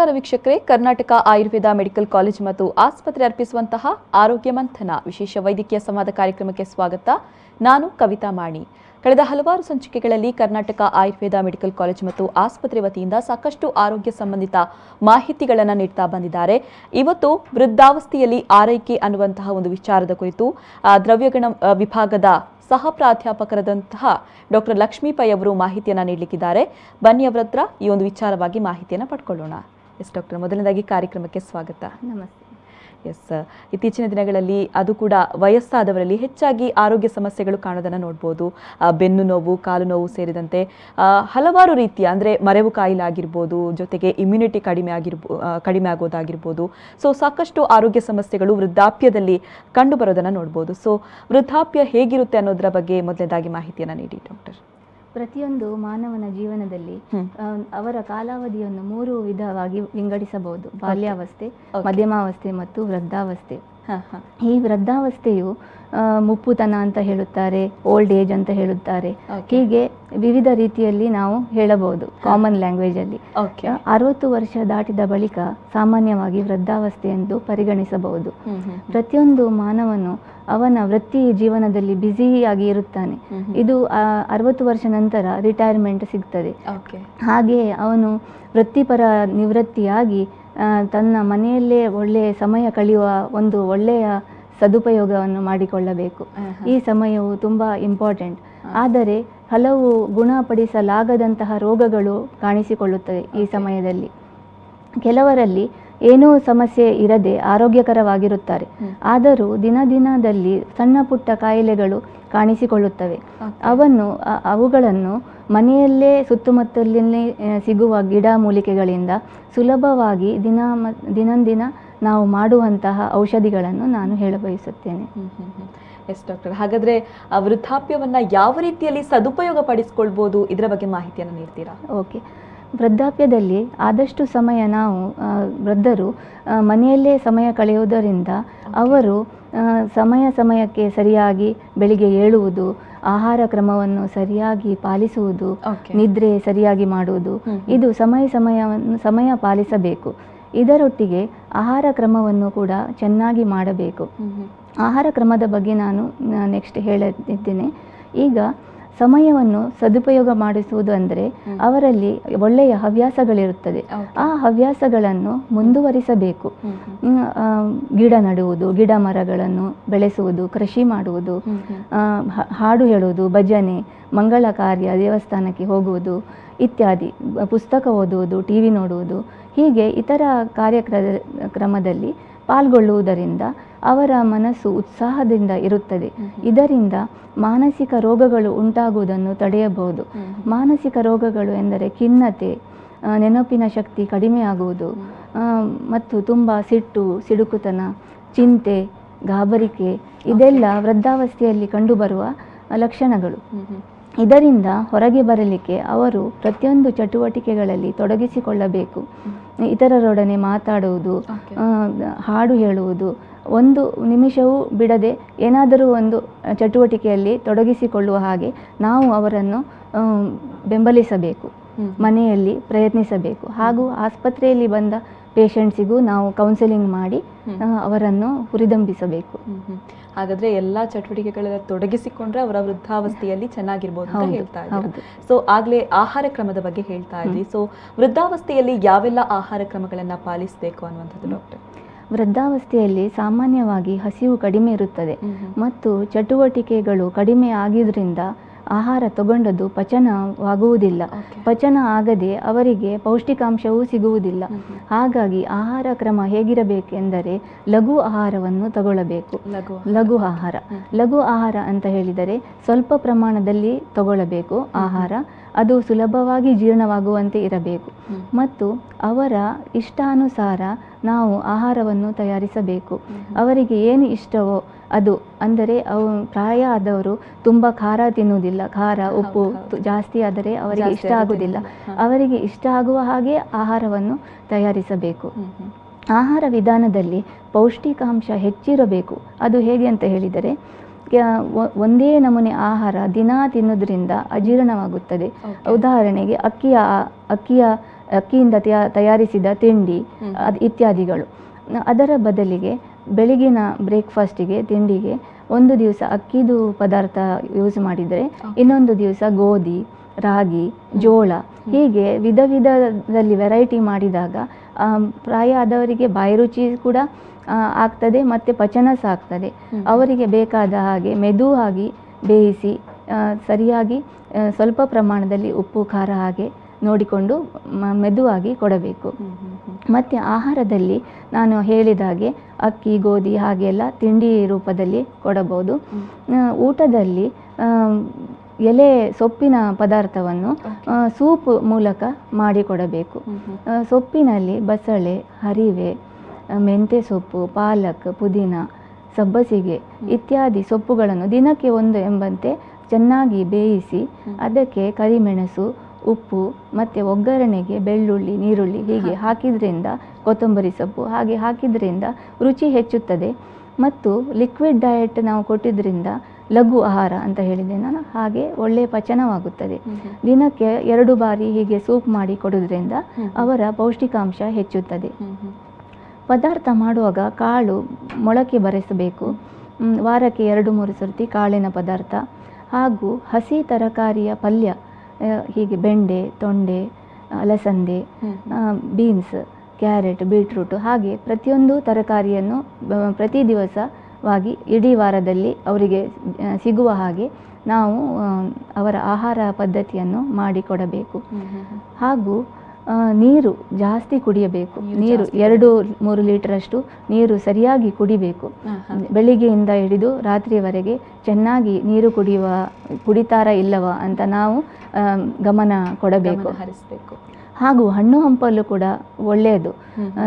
ನಮಸ್ಕಾರ ವೀಕ್ಷಕರೇ. Karnataka Ayurveda medical college ಮತ್ತು ಆಸ್ಪತ್ರೆ ಅರ್ಪಿಸುವಂತಹ ಆರೋಗ್ಯ ಮಂಥನ ವಿಶೇಷ ವೈದ್ಯಕೀಯ ಸಂವಾದ ಕಾರ್ಯಕ್ರಮಕ್ಕೆ ಸ್ವಾಗತ. ನಾನು ಕವಿತಾ ಮಾಣಿ. ಕಳೆದ ಹಲವಾರು ಸಂಚಿಕೆಗಳಲ್ಲಿ ಕರ್ನಾಟಕ ಆಯುರ್ವೇದ ಮೆಡಿಕಲ್ ಕಾಲೇಜ್ ಮತ್ತು ಆಸ್ಪತ್ರೆ ವತಿಯಿಂದ ಸಾಕಷ್ಟು ಆರೋಗ್ಯ ಸಂಬಂಧಿತ ಮಾಹಿತಿಗಳನ್ನು ನೀಡ್ತಾ ಬಂದಿದ್ದಾರೆ. ಇವತ್ತು ವೃದ್ಧಾವಸ್ಥೆಯಲ್ಲಿ ಆರೈಕೆ ಅನ್ನುವಂತಹ ಒಂದು ವಿಚಾರದ ಕುರಿತು ದ್ರವ್ಯಗಣ ವಿಭಾಗದ ಸಹ ಪ್ರಾಧ್ಯಾಪಕರಾದಂತಹ ಡಾಕ್ಟರ್ ಲಕ್ಷ್ಮೀ ಪೈ ಅವರು ಮಾಹಿತಿಯನ್ನು ನೀಡಲಿಕ್ಕಿದ್ದಾರೆ. ಬನ್ನಿ ಅವರತ್ರ ಈ ಒಂದು ವಿಚಾರವಾಗಿ ಮಾಹಿತಿಯನ್ನು ಪಡ್ಕೊಳ್ಳೋಣ. ಎಸ್ ಡಾಕ್ಟರ್ ಮೊದಲನೇದಾಗಿ ಕಾರ್ಯಕ್ರಮಕ್ಕೆ ಸ್ವಾಗತ. ನಮಸ್ತೆ. ಎಸ್ ಇತ್ತೀಚಿನ ದಿನಗಳಲ್ಲಿ ಅದು ಕೂಡ ವಯಸ್ಸಾದವರಲ್ಲಿ ಹೆಚ್ಚಾಗಿ ಆರೋಗ್ಯ ಸಮಸ್ಯೆಗಳು ಕಾಣೋದನ್ನು ನೋಡ್ಬೋದು. ಬೆನ್ನು ನೋವು ಕಾಲು ನೋವು ಸೇರಿದಂತೆ ಹಲವಾರು ರೀತಿಯ ಅಂದರೆ ಮರೆವು ಕಾಯಿಲೆ ಆಗಿರ್ಬೋದು ಜೊತೆಗೆ ಇಮ್ಯುನಿಟಿ ಕಡಿಮೆ ಆಗಿರ್ಬೋ ಕಡಿಮೆ ಆಗೋದಾಗಿರ್ಬೋದು. ಸೊ ಸಾಕಷ್ಟು ಆರೋಗ್ಯ ಸಮಸ್ಯೆಗಳು ವೃದ್ಧಾಪ್ಯದಲ್ಲಿ ಕಂಡು ಬರೋದನ್ನು ನೋಡ್ಬೋದು. ಸೊ ವೃದ್ಧಾಪ್ಯ ಹೇಗಿರುತ್ತೆ ಅನ್ನೋದರ ಬಗ್ಗೆ ಮೊದಲನೇದಾಗಿ ಮಾಹಿತಿಯನ್ನು ನೀಡಿ ಡಾಕ್ಟರ್. ಪ್ರತಿಯೊಂದು ಮಾನವನ ಜೀವನದಲ್ಲಿ. ಅವರ ಕಾಲಾವಧಿಯನ್ನು ಮೂರು ವಿಧವಾಗಿ ವಿಂಗಡಿಸಬಹುದು ಬಾಲ್ಯಾವಸ್ಥೆ. ಮಧ್ಯಮಾವಸ್ಥೆ ಮತ್ತು ವೃದ್ಧಾವಸ್ಥೆ ಈ ವೃದ್ಧಾವಸ್ಥೆಯು ಮುಪ್ಪುತನ ಅಂತ ಹೇಳುತ್ತಾರೆ ಓಲ್ಡ್ ಏಜ್ ಅಂತ ಹೇಳುತ್ತಾರೆ. ಹೀಗೆ ವಿವಿಧ ರೀತಿಯಲ್ಲಿ ನಾವು ಹೇಳಬಹುದು ಕಾಮನ್ ಲ್ಯಾಂಗ್ವೇಜ್ ಅಲ್ಲಿ. ಅರವತ್ತು ವರ್ಷ ದಾಟಿದ ಬಳಿಕ ಸಾಮಾನ್ಯವಾಗಿ ವೃದ್ಧಾವಸ್ಥೆ ಎಂದು ಪರಿಗಣಿಸಬಹುದು ಪ್ರತಿಯೊಂದು ಮಾನವನು ಅವನ ವೃತ್ತಿ ಜೀವನದಲ್ಲಿ ಬ್ಯುಸಿಯಾಗಿ ಇರುತ್ತಾನೆ. ಇದು ಅರವತ್ತು ವರ್ಷ ನಂತರ ರಿಟೈರ್ಮೆಂಟ್ ಸಿಗ್ತದೆ. ಹಾಗೆಯೇ ಅವನು ವೃತ್ತಿಪರ ನಿವೃತ್ತಿಯಾಗಿ ತನ್ನ ಮನೆಯಲ್ಲೇ ಒಳ್ಳೆಯ ಸಮಯ ಕಳೆಯುವ ಒಂದು ಒಳ್ಳೆಯ ಸದುಪಯೋಗವನ್ನು ಮಾಡಿಕೊಳ್ಳಬೇಕು. ಈ ಸಮಯವು ತುಂಬ ಇಂಪಾರ್ಟೆಂಟ್ ಆದರೆ ಹಲವು ಗುಣಪಡಿಸಲಾಗದಂತಹ ರೋಗಗಳು ಕಾಣಿಸಿಕೊಳ್ಳುತ್ತವೆ ಈ ಸಮಯದಲ್ಲಿ. ಕೆಲವರಲ್ಲಿ ಏನೂ ಸಮಸ್ಯೆ ಇರದೆ ಆರೋಗ್ಯಕರವಾಗಿರುತ್ತಾರೆ. ಆದರೂ ದಿನ ದಿನದಲ್ಲಿ ಸಣ್ಣ ಪುಟ್ಟ ಕಾಯಿಲೆಗಳು ಕಾಣಿಸಿಕೊಳ್ಳುತ್ತವೆ. ಅವನ್ನು ಅವುಗಳನ್ನು ಮನೆಯಲ್ಲೇ ಸುತ್ತಮುತ್ತಲಿನೇ ಸಿಗುವ ಗಿಡ ಮೂಲಿಕೆಗಳಿಂದ ಸುಲಭವಾಗಿ ದಿನ ದಿನಂದಿನ ನಾವು ಮಾಡುವಂತಹ ಔಷಧಿಗಳನ್ನು ನಾನು ಹೇಳಬಯಸುತ್ತೇನೆ ಎಸ್ ಡಾಕ್ಟರ್ ಹಾಗಾದ್ರೆ ವೃದ್ಧಾಪ್ಯವನ್ನು ಯಾವ ರೀತಿಯಲ್ಲಿ ಸದುಪಯೋಗ ಪಡಿಸ್ಕೊಳ್ಬೋದು ಇದರ ಬಗ್ಗೆ ಮಾಹಿತಿಯನ್ನು ನೀಡ್ತೀರಾ? ಓಕೆ. ವೃದ್ಧಾಪ್ಯದಲ್ಲಿ ಆದಷ್ಟು ಸಮಯ ನಾವು ವೃದ್ಧರು ಮನೆಯಲ್ಲೇ ಸಮಯ ಕಳೆಯುವುದರಿಂದ ಅವರು ಸಮಯ ಸಮಯಕ್ಕೆ ಸರಿಯಾಗಿ ಬೆಳಿಗ್ಗೆ ಏಳುವುದು ಆಹಾರ ಕ್ರಮವನ್ನು ಸರಿಯಾಗಿ ಪಾಲಿಸುವುದು ನಿದ್ರೆ ಸರಿಯಾಗಿ ಮಾಡುವುದು ಇದು ಸಮಯ ಸಮಯವನ್ನು ಸಮಯ ಪಾಲಿಸಬೇಕು. ಇದರೊಟ್ಟಿಗೆ ಆಹಾರ ಕ್ರಮವನ್ನು ಕೂಡ ಚೆನ್ನಾಗಿ ಮಾಡಬೇಕು. ಆಹಾರ ಕ್ರಮದ ಬಗ್ಗೆ ನಾನು ನೆಕ್ಸ್ಟ್ ಹೇಳಲಿದ್ದೇನೆ ಈಗ ಸಮಯವನ್ನು ಸದುಪಯೋಗ ಮಾಡಿಸುವುದು ಅಂದರೆ ಅವರಲ್ಲಿ ಒಳ್ಳೆಯ ಹವ್ಯಾಸಗಳಿರುತ್ತದೆ. ಆ ಹವ್ಯಾಸಗಳನ್ನು ಮುಂದುವರಿಸಬೇಕು. ಗಿಡ ನಡುವುದು ಗಿಡ ಮರಗಳನ್ನು ಬೆಳೆಸುವುದು ಕೃಷಿ ಮಾಡುವುದು ಹಾಡು ಹೇಳುವುದು ಭಜನೆ ಮಂಗಳ ಕಾರ್ಯ ದೇವಸ್ಥಾನಕ್ಕೆ ಹೋಗುವುದು ಇತ್ಯಾದಿ. ಪುಸ್ತಕ ಓದುವುದು ಟಿ ವಿ ನೋಡುವುದು ಹೀಗೆ ಇತರ ಕಾರ್ಯಕ್ರ ಕ್ರಮದಲ್ಲಿ ಪಾಲ್ಗೊಳ್ಳುವುದರಿಂದ ಅವರ ಮನಸ್ಸು ಉತ್ಸಾಹದಿಂದ ಇರುತ್ತದೆ. ಇದರಿಂದ ಮಾನಸಿಕ ರೋಗಗಳು ಉಂಟಾಗುವುದನ್ನು ತಡೆಯಬಹುದು. ಮಾನಸಿಕ ರೋಗಗಳು ಎಂದರೆ ಖಿನ್ನತೆ ನೆನಪಿನ ಶಕ್ತಿ ಕಡಿಮೆಯಾಗುವುದು ಮತ್ತು ತುಂಬ ಸಿಟ್ಟು ಸಿಡುಕುತನ ಚಿಂತೆ ಗಾಬರಿಕೆ ಇದೆಲ್ಲ ವೃದ್ಧಾವಸ್ಥೆಯಲ್ಲಿ ಕಂಡುಬರುವ ಲಕ್ಷಣಗಳು. ಇದರಿಂದ ಹೊರಗೆ ಬರಲಿಕ್ಕೆ ಅವರು ಪ್ರತಿಯೊಂದು ಚಟುವಟಿಕೆಗಳಲ್ಲಿ ತೊಡಗಿಸಿಕೊಳ್ಳಬೇಕು. ಇತರರೊಡನೆ ಮಾತಾಡುವುದು. ಹಾಡು ಹೇಳುವುದು ಒಂದು ನಿಮಿಷವೂ ಬಿಡದೆ ಏನಾದರೂ ಒಂದು ಚಟುವಟಿಕೆಯಲ್ಲಿ ತೊಡಗಿಸಿಕೊಳ್ಳುವ ಹಾಗೆ ನಾವು ಅವರನ್ನು ಬೆಂಬಲಿಸಬೇಕು ಮನೆಯಲ್ಲಿ ಪ್ರಯತ್ನಿಸಬೇಕು ಹಾಗೂ ಆಸ್ಪತ್ರೆಯಲ್ಲಿ ಬಂದ ಪೇಷಂಟ್ಸಿಗೂ ನಾವು ಕೌನ್ಸೆಲಿಂಗ್ ಮಾಡಿ ಅವರನ್ನು ಹುರಿದಂಬಿಸಬೇಕು. ಹಾಗಾದ್ರೆ ಎಲ್ಲಾ ಚಟುವಟಿಕೆಗಳೆಲ್ಲ ತೊಡಗಿಸಿಕೊಂಡ್ರೆ ಅವರ ವೃದ್ಧಾವಸ್ಥೆಯಲ್ಲಿ ಚೆನ್ನಾಗಿರ್ಬೋದು ಅಂತ ಹೇಳ್ತಾ ಇದ್ದೀವಿ. ಸೊ ಆಗ್ಲೇ ಆಹಾರ ಕ್ರಮದ ಬಗ್ಗೆ ಹೇಳ್ತಾ ಇದ್ವಿ ಸೊ ವೃದ್ಧಾವಸ್ಥೆಯಲ್ಲಿ ಯಾವೆಲ್ಲ ಆಹಾರ ಕ್ರಮಗಳನ್ನ ಪಾಲಿಸಬೇಕು ಅನ್ನುವಂಥದ್ದು ಡಾಕ್ಟರ್? ವೃದ್ಧಾವಸ್ಥೆಯಲ್ಲಿ ಸಾಮಾನ್ಯವಾಗಿ ಹಸಿವು ಕಡಿಮೆ ಇರುತ್ತದೆ. ಮತ್ತು ಚಟುವಟಿಕೆಗಳು ಕಡಿಮೆ ಆಗಿದ್ರಿಂದ ಆಹಾರ ತಗೊಂಡದ್ದು ಪಚನವಾಗುವುದಿಲ್ಲ. ಪಚನ ಆಗದೆ ಅವರಿಗೆ ಪೌಷ್ಟಿಕಾಂಶವೂ ಸಿಗುವುದಿಲ್ಲ. ಹಾಗಾಗಿ ಆಹಾರ ಕ್ರಮ ಹೇಗಿರಬೇಕೆಂದರೆ ಲಘು ಆಹಾರವನ್ನು ತಗೊಳ್ಳಬೇಕು. ಲಘು ಲಘು ಆಹಾರ. ಲಘು ಆಹಾರ ಅಂತ ಹೇಳಿದರೆ ಸ್ವಲ್ಪ ಪ್ರಮಾಣದಲ್ಲಿ ತಗೊಳ್ಳಬೇಕು ಆಹಾರ. ಅದು ಸುಲಭವಾಗಿ ಜೀರ್ಣವಾಗುವಂತೆ ಇರಬೇಕು. ಮತ್ತು ಅವರ ಇಷ್ಟಾನುಸಾರ ನಾವು ಆಹಾರವನ್ನು ತಯಾರಿಸಬೇಕು. ಅವರಿಗೆ ಏನು ಇಷ್ಟವೋ ಅದು ಅಂದರೆ ಅವು ಪ್ರಾಯ ಆದವರು ತುಂಬ ಖಾರ ತಿನ್ನುವುದಿಲ್ಲ. ಖಾರ ಉಪ್ಪು. ಜಾಸ್ತಿ ಆದರೆ ಅವರಿಗೆ ಇಷ್ಟ ಆಗುವುದಿಲ್ಲ. ಅವರಿಗೆ ಇಷ್ಟ ಆಗುವ ಹಾಗೆ ಆಹಾರವನ್ನು ತಯಾರಿಸಬೇಕು. ಆಹಾರ ವಿಧಾನದಲ್ಲಿ ಪೌಷ್ಟಿಕಾಂಶ ಹೆಚ್ಚಿರಬೇಕು. ಅದು ಹೇಗೆ ಅಂತ ಹೇಳಿದರೆ ಒಂದೇ ನಮೂನೆ ಆಹಾರ ದಿನಾ ತಿನ್ನೋದ್ರಿಂದ ಅಜೀರ್ಣವಾಗುತ್ತದೆ. ಉದಾಹರಣೆಗೆ ಅಕ್ಕಿಯ ಅಕ್ಕಿಯ ಅಕ್ಕಿಯಿಂದ ತಯಾ ತಯಾರಿಸಿದ ತಿಂಡಿ ಇತ್ಯಾದಿಗಳು. ಅದರ ಬದಲಿಗೆ ಬೆಳಗಿನ ಬ್ರೇಕ್ಫಾಸ್ಟಿಗೆ ತಿಂಡಿಗೆ ಒಂದು ದಿವಸ ಅಕ್ಕಿದು ಪದಾರ್ಥ ಯೂಸ್ ಮಾಡಿದರೆ ಇನ್ನೊಂದು ದಿವಸ ಗೋಧಿ ರಾಗಿ ಜೋಳ ಹೀಗೆ ವಿಧ ವಿಧದಲ್ಲಿ ವೆರೈಟಿ ಮಾಡಿದಾಗ ಪ್ರಾಯ ಆದವರಿಗೆ ಬಾಯಿ ರುಚಿ ಕೂಡ ಆಗ್ತದೆ ಮತ್ತು ಪಚನ ಸಹ ಆಗ್ತದೆ ಅವರಿಗೆ ಬೇಕಾದ ಹಾಗೆ ಮೆದುವಾಗಿ ಬೇಯಿಸಿ ಆ, ಸರಿಯಾಗಿ ಸ್ವಲ್ಪ ಪ್ರಮಾಣದಲ್ಲಿ ಉಪ್ಪು ಖಾರ ಹಾಗೆ ನೋಡಿಕೊಂಡು ಮೆದುವಾಗಿ ಕೊಡಬೇಕು. ಮತ್ತು ಆಹಾರದಲ್ಲಿ ನಾನು ಹೇಳಿದ ಹಾಗೆ ಅಕ್ಕಿ ಗೋಧಿ ಹಾಗೆಲ್ಲ ತಿಂಡಿ ರೂಪದಲ್ಲಿ ಕೊಡಬಹುದು. ಊಟದಲ್ಲಿ ಎಲೆ ಸೊಪ್ಪಿನ ಪದಾರ್ಥವನ್ನು ಸೂಪ್ ಮೂಲಕ ಮಾಡಿಕೊಡಬೇಕು. ಸೊಪ್ಪಿನಲ್ಲಿ ಬಸಳೆ ಹರಿವೆ ಮೆಂತೆ ಮೆಂತ್ಯ ಸೊಪ್ಪು ಪಾಲಕ್ ಪುದೀನ ಸಬ್ಬಸಿಗೆ ಇತ್ಯಾದಿ ಸೊಪ್ಪುಗಳನ್ನು ದಿನಕ್ಕೆ ಒಂದು ಎಂಬಂತೆ ಚೆನ್ನಾಗಿ ಬೇಯಿಸಿ ಅದಕ್ಕೆ ಕರಿಮೆಣಸು ಉಪ್ಪು ಮತ್ತು ಒಗ್ಗರಣೆಗೆ ಬೆಳ್ಳುಳ್ಳಿ ನೀರುಳ್ಳಿ ಹೀಗೆ ಹಾಕಿದ್ರಿಂದ ಕೊತ್ತಂಬರಿ ಸೊಪ್ಪು ಹಾಗೆ ಹಾಕಿದ್ರಿಂದ ರುಚಿ ಹೆಚ್ಚುತ್ತದೆ. ಮತ್ತು ಲಿಕ್ವಿಡ್ ಡಯಟ್ ನಾವು ಕೊಟ್ಟಿದ್ರಿಂದ ಲಘು ಆಹಾರ ಅಂತ ಹೇಳಿದೆ ನಾನು ಹಾಗೆ ಒಳ್ಳೆಯ ಪಚನವಾಗುತ್ತದೆ. ದಿನಕ್ಕೆ ಎರಡು ಬಾರಿ ಹೀಗೆ ಸೂಪ್ ಮಾಡಿ ಕೊಡೋದ್ರಿಂದ ಅವರ ಪೌಷ್ಟಿಕಾಂಶ ಹೆಚ್ಚುತ್ತದೆ. ಪದಾರ್ಥ ಮಾಡುವಾಗ ಕಾಳು ಮೊಳಕೆ ಬರೆಸಬೇಕು. ವಾರಕ್ಕೆ ಎರಡು ಮೂರು ಸರ್ತಿ ಕಾಳಿನ ಪದಾರ್ಥ. ಹಾಗೂ ಹಸಿ ತರಕಾರಿಯ ಪಲ್ಯ ಹೀಗೆ ಬೆಂಡೆ ತೊಂಡೆ ಅಲಸಂದೆ ಬೀನ್ಸ್ ಕ್ಯಾರೆಟ್ ಬೀಟ್ರೂಟ್ ಹಾಗೆ ಪ್ರತಿಯೊಂದು ತರಕಾರಿಯನ್ನು ಪ್ರತಿ ದಿವಸವಾಗಿ ಇಡೀ ವಾರದಲ್ಲಿ ಅವರಿಗೆ ಸಿಗುವ ಹಾಗೆ ನಾವು ಅವರ ಆಹಾರ ಪದ್ಧತಿಯನ್ನು ಮಾಡಿಕೊಡಬೇಕು. ಹಾಗೂ ನೀರು ಜಾಸ್ತಿ ಕುಡಿಯಬೇಕು. ನೀರು ಎರಡು ಮೂರು ಲೀಟರಷ್ಟು ನೀರು ಸರಿಯಾಗಿ ಕುಡಿಬೇಕು. ಬೆಳಿಗ್ಗೆಯಿಂದ ಹಿಡಿದು ರಾತ್ರಿಯವರೆಗೆ ಚೆನ್ನಾಗಿ ನೀರು ಕುಡಿಯುವ ಕುಡಿತಾರ ಇಲ್ಲವಾ ಅಂತ ನಾವು ಗಮನ ಕೊಡಬೇಕು. ಹರಿಸ್ಬೇಕು. ಹಾಗೂ ಹಣ್ಣು ಹಂಪಲು ಕೂಡ ಒಳ್ಳೆಯದು.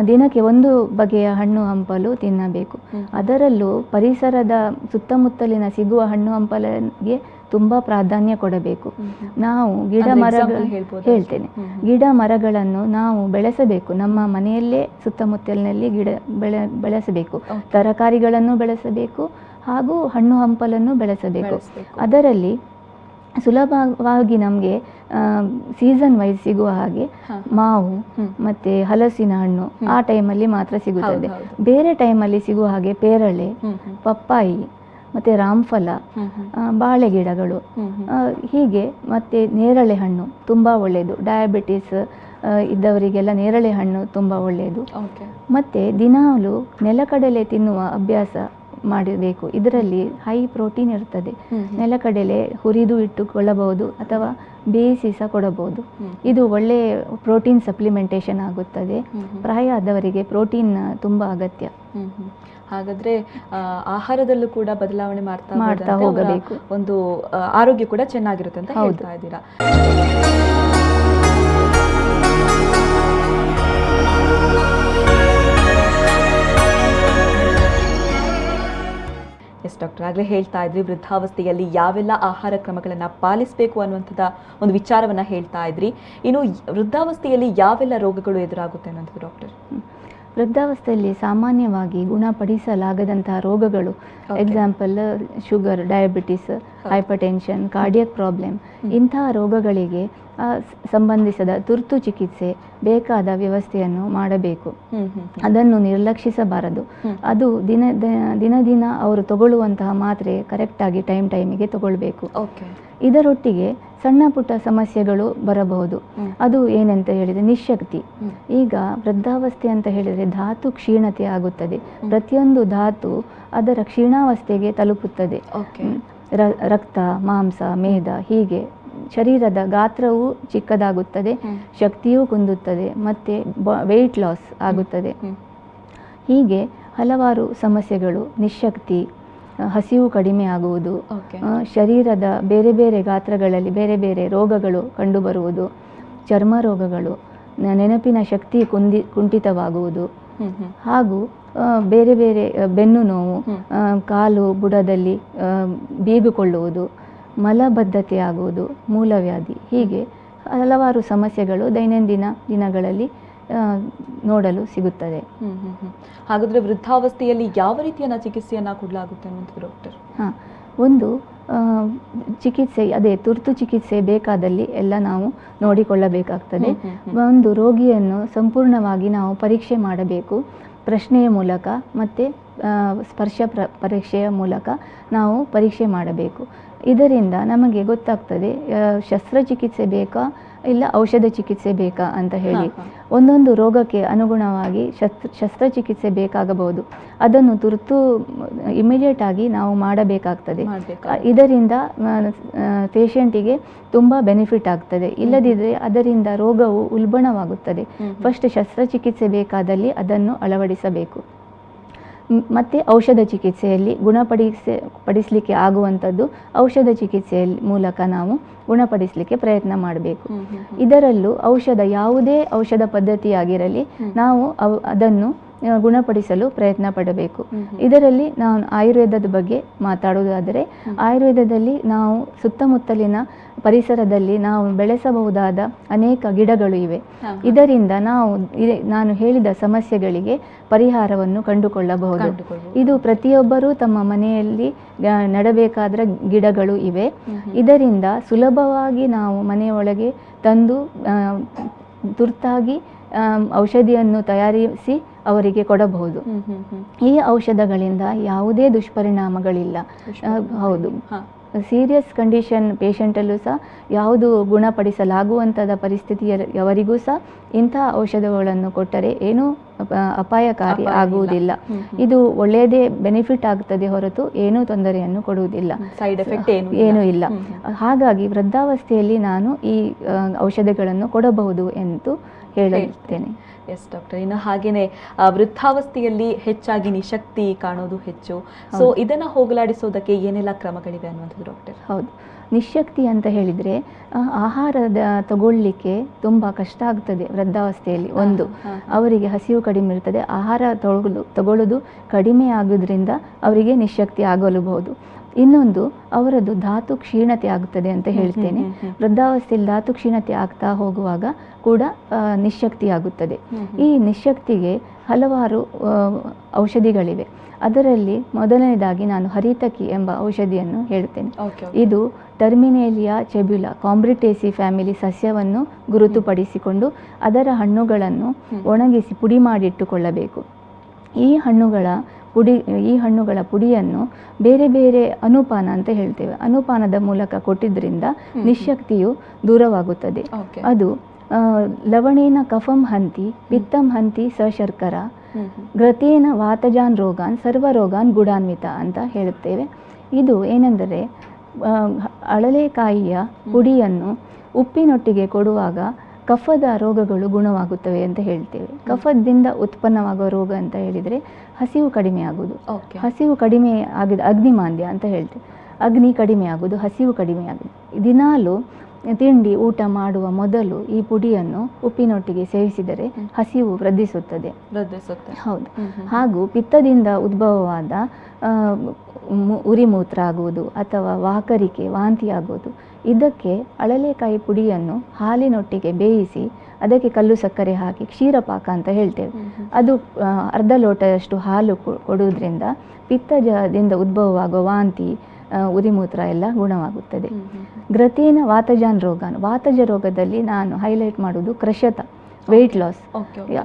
ದಿನಕ್ಕೆ ಒಂದು ಬಗೆಯ ಹಣ್ಣು ಹಂಪಲು ತಿನ್ನಬೇಕು. ಅದರಲ್ಲೂ ಪರಿಸರದ ಸುತ್ತಮುತ್ತಲಿನ ಸಿಗುವ ಹಣ್ಣು ಹಂಪಲಿಗೆ ತುಂಬ ಪ್ರಾಧಾನ್ಯ ಕೊಡಬೇಕು. ನಾವು ಗಿಡ ಮರ ಮರಗಳು ಹೇಳ್ತೇನೆ. ಗಿಡ ಮರಗಳನ್ನು ನಾವು ಬೆಳೆಸಬೇಕು. ನಮ್ಮ ಮನೆಯಲ್ಲೇ ಸುತ್ತಮುತ್ತಲಿನಲ್ಲಿ ಗಿಡ ಬೆಳೆ ಬೆಳೆಸಬೇಕು. ತರಕಾರಿಗಳನ್ನು ಬೆಳೆಸಬೇಕು ಹಾಗೂ ಹಣ್ಣು ಹಂಪಲನ್ನು ಬೆಳೆಸಬೇಕು. ಅದರಲ್ಲಿ ಸುಲಭವಾಗಿ ನಮಗೆ ಸೀಸನ್ ವೈಸ್ ಸಿಗುವ ಹಾಗೆ ಮಾವು. ಮತ್ತೆ ಹಲಸಿನ ಹಣ್ಣು ಆ ಟೈಮಲ್ಲಿ ಮಾತ್ರ ಸಿಗುತ್ತದೆ. ಬೇರೆ ಟೈಮಲ್ಲಿ ಸಿಗುವ ಹಾಗೆ ಪೇರಳೆ. ಪಪ್ಪಾಯಿ ಮತ್ತೆ ರಾಮಫಲ ಬಾಳೆ ಗಿಡಗಳು ಹೀಗೆ ಮತ್ತೆ ನೇರಳೆ ಹಣ್ಣು ತುಂಬ ಒಳ್ಳೆಯದು. ಡಯಾಬಿಟಿಸ್ ಇದ್ದವರಿಗೆಲ್ಲ ನೇರಳೆ ಹಣ್ಣು ತುಂಬ ಒಳ್ಳೆಯದು. ಮತ್ತು ದಿನಾಲು ನೆಲಕಡಲೆ ತಿನ್ನುವ ಅಭ್ಯಾಸ ಮಾಡಬೇಕು ಇದರಲ್ಲಿ ಹೈ ಪ್ರೋಟೀನ್ ಇರ್ತದೆ. ನೆಲಕಡಲೆ ಹುರಿದು ಇಟ್ಟುಕೊಳ್ಳಬಹುದು ಅಥವಾ ಬೇಯಿಸಿ ಸಹ ಕೊಡಬಹುದು ಇದು ಒಳ್ಳೆ ಪ್ರೋಟೀನ್ ಸಪ್ಲಿಮೆಂಟೇಷನ್ ಆಗುತ್ತದೆ. ಪ್ರಾಯ ಆದವರಿಗೆ ಪ್ರೋಟೀನ್ ತುಂಬಾ ಅಗತ್ಯ. ಹಾಗಾದ್ರೆ ಆಹಾರದಲ್ಲೂ ಕೂಡ ಬದಲಾವಣೆ ಮಾಡ್ತಾ ಮಾಡ್ತಾ ಹೋಗಬೇಕು. ಒಂದು ಆರೋಗ್ಯ ಕೂಡ ಚೆನ್ನಾಗಿರುತ್ತೆ ಅಂತ. ಹೇಳ್ತಾ ಇದ್ದೀರಾ ಎಸ್ ಡಾಕ್ಟರ್. ಆಗಲೇ ಹೇಳ್ತಾ ಇದ್ರಿ ವೃದ್ಧಾವಸ್ಥೆಯಲ್ಲಿ ಯಾವೆಲ್ಲ ಆಹಾರ ಕ್ರಮಗಳನ್ನು ಪಾಲಿಸಬೇಕು ಅನ್ನುವಂಥದ್ದು ಒಂದು ವಿಚಾರವನ್ನ ಹೇಳ್ತಾ ಇದ್ರಿ. ಇನ್ನು ವೃದ್ಧಾವಸ್ಥೆಯಲ್ಲಿ ಯಾವೆಲ್ಲ ರೋಗಗಳು ಎದುರಾಗುತ್ತೆ ಅನ್ನೋದು ಡಾಕ್ಟರ್? ವೃದ್ಧಾವಸ್ಥೆಯಲ್ಲಿ ಸಾಮಾನ್ಯವಾಗಿ ಗುಣಪಡಿಸಲಾಗದಂತಹ ರೋಗಗಳು. Example sugar diabetes hypertension cardiac problem ಇಂತಹ ರೋಗಗಳಿಗೆ ಸಂಬಂಧಿಸಿದ ತುರ್ತು ಚಿಕಿತ್ಸೆ ಬೇಕಾದ ವ್ಯವಸ್ಥೆಯನ್ನು ಮಾಡಬೇಕು. ಅದನ್ನು ನಿರ್ಲಕ್ಷಿಸಬಾರದು. ಅದು ದಿನ ದಿನ ದಿನ ಅವರು ತಗೊಳ್ಳುವಂತಹ ಮಾತ್ರೆ ಕರೆಕ್ಟಾಗಿ ಟೈಮ್ ಟೈಮಿಗೆ ತಗೊಳ್ಬೇಕು. ಓಕೆ. ಇದರೊಟ್ಟಿಗೆ ಸಣ್ಣ ಪುಟ್ಟ ಸಮಸ್ಯೆಗಳು ಬರಬಹುದು. ಅದು ಏನಂತ ಹೇಳಿದರೆ ನಿಶಕ್ತಿ ಈಗ ವೃದ್ಧಾವಸ್ಥೆ ಅಂತ ಹೇಳಿದರೆ ಧಾತು ಕ್ಷೀಣತೆ ಆಗುತ್ತದೆ. ಪ್ರತಿಯೊಂದು ಧಾತು ಅದರ ಕ್ಷೀಣಾವಸ್ಥೆಗೆ ತಲುಪುತ್ತದೆ. ರ- ರಕ್ತ ಮಾಂಸ ಮೇಧ ಹೀಗೆ ಶರೀರದ ಗಾತ್ರವು ಚಿಕ್ಕದಾಗುತ್ತದೆ ಶಕ್ತಿಯೂ ಕುಂದುತ್ತದೆ ಮತ್ತೆ ವೆಯ್ಟ್ ಲಾಸ್ ಆಗುತ್ತದೆ. ಹೀಗೆ ಹಲವಾರು ಸಮಸ್ಯೆಗಳು ನಿಶಕ್ತಿ ಹಸಿವು ಕಡಿಮೆ ಆಗುವುದು ಶರೀರದ ಬೇರೆ ಬೇರೆ ಗಾತ್ರಗಳಲ್ಲಿ ಬೇರೆ ಬೇರೆ ರೋಗಗಳು ಕಂಡುಬರುವುದು ಚರ್ಮ ರೋಗಗಳು ನೆನಪಿನ ಶಕ್ತಿ ಕುಂದಿ ಕುಂಠಿತವಾಗುವುದು ಹಾಗೂ ಬೇರೆ ಬೇರೆ ಬೆನ್ನು ನೋವು. ಕಾಲು ಬುಡದಲ್ಲಿ ಬೀಗುಕೊಳ್ಳುವುದು ಮಲಬದ್ಧತೆ ಆಗುವುದು ಮೂಲವ್ಯಾಧಿ ಹೀಗೆ ಹಲವಾರು ಸಮಸ್ಯೆಗಳು ದೈನಂದಿನ ದಿನಗಳಲ್ಲಿ ನೋಡಲು ಸಿಗುತ್ತದೆ. ಹಾಗಾದರೆ ವೃದ್ಧಾವಸ್ಥೆಯಲ್ಲಿ ಯಾವ ರೀತಿಯ ಚಿಕಿತ್ಸೆಯನ್ನು ಕೊಡಲಾಗುತ್ತೆ ಅಂತ ಡಾಕ್ಟರ್? ಹಾಂ. ಒಂದು ಚಿಕಿತ್ಸೆ ಅದೇ ತುರ್ತು ಚಿಕಿತ್ಸೆ ಬೇಕಾದಲ್ಲಿ ಎಲ್ಲ ನಾವು ನೋಡಿಕೊಳ್ಳಬೇಕಾಗ್ತದೆ. ಒಂದು ರೋಗಿಯನ್ನು ಸಂಪೂರ್ಣವಾಗಿ ನಾವು ಪರೀಕ್ಷೆ ಮಾಡಬೇಕು. ಪ್ರಶ್ನೆಯ ಮೂಲಕ ಮತ್ತು ಸ್ಪರ್ಶ ಪ್ರ ಪರೀಕ್ಷೆಯ ಮೂಲಕ ನಾವು ಪರೀಕ್ಷೆ ಮಾಡಬೇಕು. ಇದರಿಂದ ನಮಗೆ ಗೊತ್ತಾಗ್ತದೆ ಶಸ್ತ್ರಚಿಕಿತ್ಸೆ ಬೇಕಾ? ಇಲ್ಲ ಔಷಧ ಚಿಕಿತ್ಸೆ ಬೇಕಾ ಅಂತ ಹೇಳಿ. ಒಂದೊಂದು ರೋಗಕ್ಕೆ ಅನುಗುಣವಾಗಿ ಶಸ್ತ್ರ ಶಸ್ತ್ರಚಿಕಿತ್ಸೆ ಬೇಕಾಗಬಹುದು. ಅದನ್ನು ತುರ್ತು ಇಮಿಡಿಯೇಟ್ ಆಗಿ ನಾವು ಮಾಡಬೇಕಾಗ್ತದೆ. ಇದರಿಂದ ಪೇಷಂಟಿಗೆ ತುಂಬ ಬೆನಿಫಿಟ್ ಆಗ್ತದೆ. ಇಲ್ಲದಿದ್ದರೆ ಅದರಿಂದ ರೋಗವು ಉಲ್ಬಣವಾಗುತ್ತದೆ. ಫಸ್ಟ್ ಶಸ್ತ್ರಚಿಕಿತ್ಸೆ ಬೇಕಾದಲ್ಲಿ ಅದನ್ನು ಅಳವಡಿಸಬೇಕು. ಮತ್ತೆ ಔಷಧ ಚಿಕಿತ್ಸೆಯಲ್ಲಿ ಗುಣಪಡಿಸ ಪಡಿಸಲಿಕ್ಕೆ ಆಗುವಂಥದ್ದು ಔಷಧ ಚಿಕಿತ್ಸೆಯಲ್ಲಿ ಮೂಲಕ ನಾವು ಗುಣಪಡಿಸಲಿಕ್ಕೆ ಪ್ರಯತ್ನ ಮಾಡಬೇಕು. ಇದರಲ್ಲೂ ಔಷಧ ಯಾವುದೇ ಔಷಧ ಪದ್ಧತಿಯಾಗಿರಲಿ. ನಾವು ಅವು ಅದನ್ನು ಗುಣಪಡಿಸಲು ಪ್ರಯತ್ನ ಪಡಬೇಕು. ಇದರಲ್ಲಿ ನಾನು ಆಯುರ್ವೇದದ ಬಗ್ಗೆ ಮಾತಾಡುವುದಾದರೆ ಆಯುರ್ವೇದದಲ್ಲಿ ನಾವು ಸುತ್ತಮುತ್ತಲಿನ ಪರಿಸರದಲ್ಲಿ ನಾವು ಬೆಳೆಸಬಹುದಾದ ಅನೇಕ ಗಿಡಗಳು ಇವೆ. ಇದರಿಂದ ನಾವು ನಾನು ಹೇಳಿದ ಸಮಸ್ಯೆಗಳಿಗೆ ಪರಿಹಾರವನ್ನು ಕಂಡುಕೊಳ್ಳಬಹುದು ಇದು ಪ್ರತಿಯೊಬ್ಬರೂ ತಮ್ಮ ಮನೆಯಲ್ಲಿ ನಡಬೇಕಾದ ಗಿಡಗಳು ಇವೆ. ಇದರಿಂದ ಸುಲಭವಾಗಿ ನಾವು ಮನೆಯೊಳಗೆ ತಂದು ತುರ್ತಾಗಿ ಔಷಧಿಯನ್ನು ತಯಾರಿಸಿ ಅವರಿಗೆ ಕೊಡಬಹುದು. ಈ ಔಷಧಗಳಿಂದ ಯಾವುದೇ ದುಷ್ಪರಿಣಾಮಗಳಿಲ್ಲ. ಹೌದು. ಸೀರಿಯಸ್ ಕಂಡೀಷನ್ ಪೇಷಂಟಲ್ಲೂ ಸಹ ಯಾವುದು ಗುಣಪಡಿಸಲಾಗುವಂಥದ ಪರಿಸ್ಥಿತಿಯವರಿಗೂ ಸಹ ಇಂಥ ಔಷಧಗಳನ್ನು ಕೊಟ್ಟರೆ ಏನೂ ಅಪ- ಅಪಾಯಕಾರಿ ಆಗುವುದಿಲ್ಲ. ಇದು ಒಳ್ಳೆಯದೇ ಬೆನಿಫಿಟ್ ಆಗ್ತದೆ ಹೊರತು ಏನೂ ತೊಂದರೆಯನ್ನು ಕೊಡುವುದಿಲ್ಲ. ಸೈಡ್ ಎಫೆಕ್ಟ್ ಏನು ಇಲ್ಲ. ಹಾಗಾಗಿ ವೃದ್ಧಾವಸ್ಥೆಯಲ್ಲಿ ನಾನು ಈ ಔಷಧಗಳನ್ನು ಕೊಡಬಹುದು ಎಂದು ಹೇಳುತ್ತೇನೆ. Yes doctor. ಇನ್ನು ಹಾಗೇನೆ ವೃದ್ಧಾವಸ್ಥೆಯಲ್ಲಿ ಹೆಚ್ಚಾಗಿ ನಿಶಕ್ತಿ ಕಾಣೋದು ಹೆಚ್ಚು. ಸೊ ಇದನ್ನ ಹೋಗಲಾಡಿಸೋದಕ್ಕೆ ಏನೆಲ್ಲ ಕ್ರಮಗಳಿವೆ ಅನ್ನುವಂಥದ್ದು ಡಾಕ್ಟರ್? ಹೌದು. ನಿಶಕ್ತಿ ಅಂತ ಹೇಳಿದ್ರೆ ಆಹಾರದ ತಗೊಳ್ಳಿಕ್ಕೆ ತುಂಬಾ ಕಷ್ಟ ಆಗ್ತದೆ ವೃದ್ಧಾವಸ್ಥೆಯಲ್ಲಿ ಒಂದು. ಅವರಿಗೆ ಹಸಿವು ಕಡಿಮೆ ಇರ್ತದೆ. ಆಹಾರ ತಗೊಳ್ಳೋದು ತಗೊಳ್ಳೋದು ಕಡಿಮೆ ಆಗೋದ್ರಿಂದ ಅವರಿಗೆ ನಿಶಕ್ತಿ ಆಗಲೂಬಹುದು. ಇನ್ನೊಂದು ಅವರದ್ದು ಧಾತು ಕ್ಷೀಣತೆ ಆಗುತ್ತದೆ ಅಂತ ಹೇಳ್ತೇನೆ. ವೃದ್ಧಾವಸ್ಥೆಯಲ್ಲಿ ಧಾತು ಕ್ಷೀಣತೆ ಆಗ್ತಾ ಹೋಗುವಾಗ ಕೂಡ ನಿಶಕ್ತಿ ಆಗುತ್ತದೆ. ಈ ನಿಶಕ್ತಿಗೆ ಹಲವಾರು ಔಷಧಿಗಳಿವೆ. ಅದರಲ್ಲಿ ಮೊದಲನೇದಾಗಿ ನಾನು ಹರಿತಕಿ ಎಂಬ ಔಷಧಿಯನ್ನು ಹೇಳ್ತೇನೆ. ಇದು ಟರ್ಮಿನೇಲಿಯಾ ಚೆಬ್ಯುಲಾ ಕಾಂಬ್ರಿಟೇಸಿ ಫ್ಯಾಮಿಲಿ ಸಸ್ಯವನ್ನು ಗುರುತುಪಡಿಸಿಕೊಂಡು ಅದರ ಹಣ್ಣುಗಳನ್ನು ಒಣಗಿಸಿ ಪುಡಿ ಮಾಡಿಟ್ಟುಕೊಳ್ಳಬೇಕು. ಈ ಹಣ್ಣುಗಳ ಪುಡಿ ಈ ಹಣ್ಣುಗಳ ಪುಡಿಯನ್ನು ಬೇರೆ ಬೇರೆ ಅನುಪಾನ ಅಂತ ಹೇಳ್ತೇವೆ. ಅನುಪಾನದ ಮೂಲಕ ಕೊಟ್ಟಿದ್ದರಿಂದ. ನಿಶಕ್ತಿಯು ದೂರವಾಗುತ್ತದೆ. ಅದು ಲವಣೇನ ಕಫಂ ಹಂತಿ ಪಿತ್ತಂ ಹಂತಿ ಸಶರ್ಕರ. ಗ್ರತೇನ ವಾತಜಾನ್ ರೋಗಾನ್ ಸರ್ವ ರೋಗಾನ್ ಗುಡಾನ್ವಿತ ಅಂತ ಹೇಳುತ್ತೇವೆ. ಇದು ಏನೆಂದರೆ ಅಳಲೆಕಾಯಿಯ ಪುಡಿಯನ್ನು ಉಪ್ಪಿನೊಟ್ಟಿಗೆ ಕೊಡುವಾಗ ಕಫದ ರೋಗಗಳು ಗುಣವಾಗುತ್ತವೆ ಅಂತ ಹೇಳ್ತೇವೆ. ಕಫದಿಂದ ಉತ್ಪನ್ನವಾಗುವ ರೋಗ ಅಂತ ಹೇಳಿದರೆ ಹಸಿವು ಕಡಿಮೆ ಆಗುವುದು. ಹಸಿವು ಕಡಿಮೆ ಆಗಿದೆ ಅಗ್ನಿಮಾಂದ್ಯ ಅಂತ ಹೇಳ್ತೇವೆ. ಅಗ್ನಿ ಕಡಿಮೆ ಆಗುವುದು ಹಸಿವು ಕಡಿಮೆ ಆಗುದು ದಿನಾಲು ತಿಂಡಿ ಊಟ ಮಾಡುವ ಮೊದಲು ಈ ಪುಡಿಯನ್ನು ಉಪ್ಪಿನೊಟ್ಟಿಗೆ ಸೇವಿಸಿದರೆ ಹಸಿವು ವೃದ್ಧಿಸುತ್ತದೆ. ವೃದ್ಧಿಸುತ್ತೆ. ಹೌದು. ಹಾಗೂ ಪಿತ್ತದಿಂದ ಉದ್ಭವವಾದ ಉರಿಮೂತ್ರ ಆಗುವುದು ಅಥವಾ ವಾಕರಿಕೆ ವಾಂತಿ ಆಗುವುದು. ಇದಕ್ಕೆ ಅಳಲೆಕಾಯಿ ಪುಡಿಯನ್ನು ಹಾಲಿನೊಟ್ಟಿಗೆ ಬೇಯಿಸಿ ಅದಕ್ಕೆ ಕಲ್ಲು ಸಕ್ಕರೆ ಹಾಕಿ ಕ್ಷೀರಪಾಕ ಅಂತ ಹೇಳ್ತೇವೆ. ಅದು ಅರ್ಧ ಲೋಟದಷ್ಟು ಹಾಲು ಕೊ- ಕೊಡುವುದರಿಂದ ಪಿತ್ತಜದಿಂದ ಉದ್ಭವವಾಗುವ ವಾಂತಿ ಉರಿಮೂತ್ರ ಎಲ್ಲ ಗುಣವಾಗುತ್ತದೆ. ಗ್ರತೇನ ವಾತಜಾನ್ ರೋಗ ವಾತಜ ರೋಗದಲ್ಲಿ ನಾನು ಹೈಲೈಟ್ ಮಾಡುವುದು ಕ್ರಶತ ವೆಯ್ಟ್ ಲಾಸ್.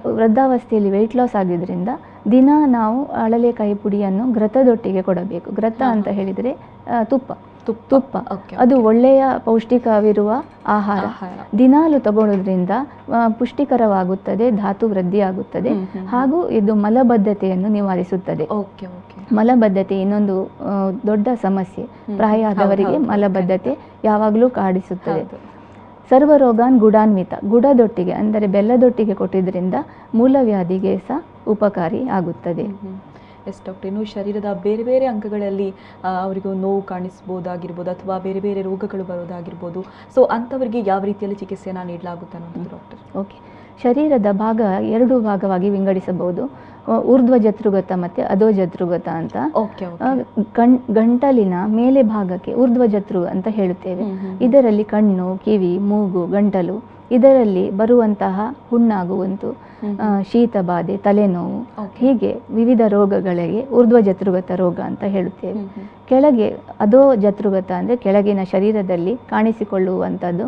ವೃದ್ಧಾವಸ್ಥೆಯಲ್ಲಿ ವೆಯ್ಟ್ ಲಾಸ್ ಆಗಿದ್ದರಿಂದ ದಿನ ನಾವು ಅಳಲೆಕಾಯಿ ಪುಡಿಯನ್ನು ಗ್ರತದೊಟ್ಟಿಗೆ ಕೊಡಬೇಕು ಗ್ರತ ಅಂತ. ಹೇಳಿದರೆ ತುಪ್ಪ ತುಪ್ಪ. ತುಪ್ಪ ಅದು ಒಳ್ಳೆಯ ಪೌಷ್ಟಿಕವಿರುವ ಆಹಾರ. ದಿನಾಲು ತಗೊಳ್ಳೋದ್ರಿಂದ ಪುಷ್ಟಿಕರವಾಗುತ್ತದೆ ಧಾತು ವೃದ್ಧಿಯಾಗುತ್ತದೆ. ಹಾಗೂ ಇದು ಮಲಬದ್ಧತೆಯನ್ನು ನಿವಾರಿಸುತ್ತದೆ. ಮಲಬದ್ಧತೆ ಇನ್ನೊಂದು ದೊಡ್ಡ ಸಮಸ್ಯೆ. ಪ್ರಾಯ ಹೌದು. ಮಲಬದ್ಧತೆ ಯಾವಾಗಲೂ ಕಾಡಿಸುತ್ತದೆ. ಸರ್ವರೋಗಾನ್ ಗುಡಾನ್ವಿತ ಗುಡದೊಟ್ಟಿಗೆ ಅಂದರೆ ಬೆಲ್ಲದೊಟ್ಟಿಗೆ ಕೊಟ್ಟಿದ್ದರಿಂದ ಮೂಲವ್ಯಾಧಿಗೆ ಸಹ ಉಪಕಾರಿ ಆಗುತ್ತದೆ. ಎಸ್ ಡಾಕ್ಟರ್ ಇನ್ನು ಶರೀರದ ಬೇರೆ ಬೇರೆ ಅಂಗಗಳಲ್ಲಿ ಅವರಿಗೂ ನೋವು ಕಾಣಿಸ್ಬೋದಾಗಿರ್ಬೋದು ಅಥವಾ ಬೇರೆ ಬೇರೆ ರೋಗಗಳು ಬರೋದಾಗಿರ್ಬೋದು ಸೊ ಅಂಥವರಿಗೆ ಯಾವ ರೀತಿಯಲ್ಲಿ ಚಿಕಿತ್ಸೆಯನ್ನು ನೀಡಲಾಗುತ್ತೆ ಅನ್ನೋದು ಡಾಕ್ಟರ್ ಓಕೆ ಶರೀರದ ಭಾಗ ಎರಡು ಭಾಗವಾಗಿ ವಿಂಗಡಿಸಬಹುದು. ಊರ್ಧ್ವ ಜತೃಗತ ಮತ್ತು ಅಧೋ ಜತೃಗತ ಅಂತ. ಕಣ್ ಗಂಟಲಿನ ಮೇಲೆ ಭಾಗಕ್ಕೆ ಊರ್ಧ್ವ ಜತೃ ಅಂತ ಹೇಳುತ್ತೇವೆ. ಇದರಲ್ಲಿ ಕಣ್ಣು ಕಿವಿ ಮೂಗು ಗಂಟಲು ಇದರಲ್ಲಿ ಬರುವಂತಹ ಹುಣ್ಣಾಗುವಂತು ಶೀತ ಬಾಧೆ ತಲೆನೋವು ಹೀಗೆ ವಿವಿಧ ರೋಗಗಳಿಗೆ ಊರ್ಧ್ವ ಜತ್ರುಗತ ರೋಗ ಅಂತ ಹೇಳುತ್ತೇವೆ. ಕೆಳಗೆ ಅದೋ ಜತ್ರುಗತ ಅಂದರೆ ಕೆಳಗಿನ ಶರೀರದಲ್ಲಿ ಕಾಣಿಸಿಕೊಳ್ಳುವಂಥದ್ದು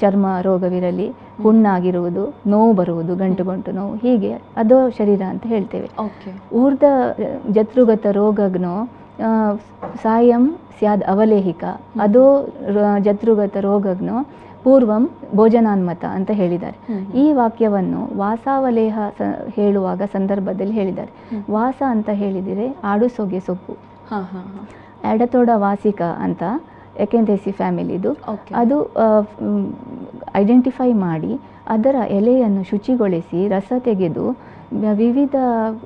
ಚರ್ಮ ರೋಗವಿರಲಿ ಹುಣ್ಣಾಗಿರುವುದು ನೋವು ಬರುವುದು ಗಂಟು ಗಂಟು ನೋವು ಹೀಗೆ ಅದೋ ಶರೀರ ಅಂತ ಹೇಳ್ತೇವೆ. ಊರ್ಧ್ವ ಊರ್ಧ ಜತೃಗತ ರೋಗಗ್ನೋ ಸಾಯಂ ಸ್ಯಾದ್ ಅವಲೇಹಿಕ. ಅದೋ ಜತೃಗತ ರೋಗಗ್ನೋ ಪೂರ್ವಂ ಭೋಜನಾನ್ಮತ ಅಂತ ಹೇಳಿದ್ದಾರೆ. ಈ ವಾಕ್ಯವನ್ನು ವಾಸಾವಲೇಹ ಸ ಹೇಳುವಾಗ ಸಂದರ್ಭದಲ್ಲಿ ಹೇಳಿದ್ದಾರೆ. ವಾಸ ಅಂತ ಹೇಳಿದರೆ ಆಡುಸೊಗೆ ಸೊಪ್ಪು. ಹಾ ಹಾ ಹಾ. ಎಡತೋಡ ವಾಸಿಕ ಅಂತ ಎಕೆಂದೇಸಿ ಫ್ಯಾಮಿಲಿದು. ಅದು ಐಡೆಂಟಿಫೈ ಮಾಡಿ ಅದರ ಎಲೆಯನ್ನು ಶುಚಿಗೊಳಿಸಿ ರಸ ತೆಗೆದು ವಿವಿಧ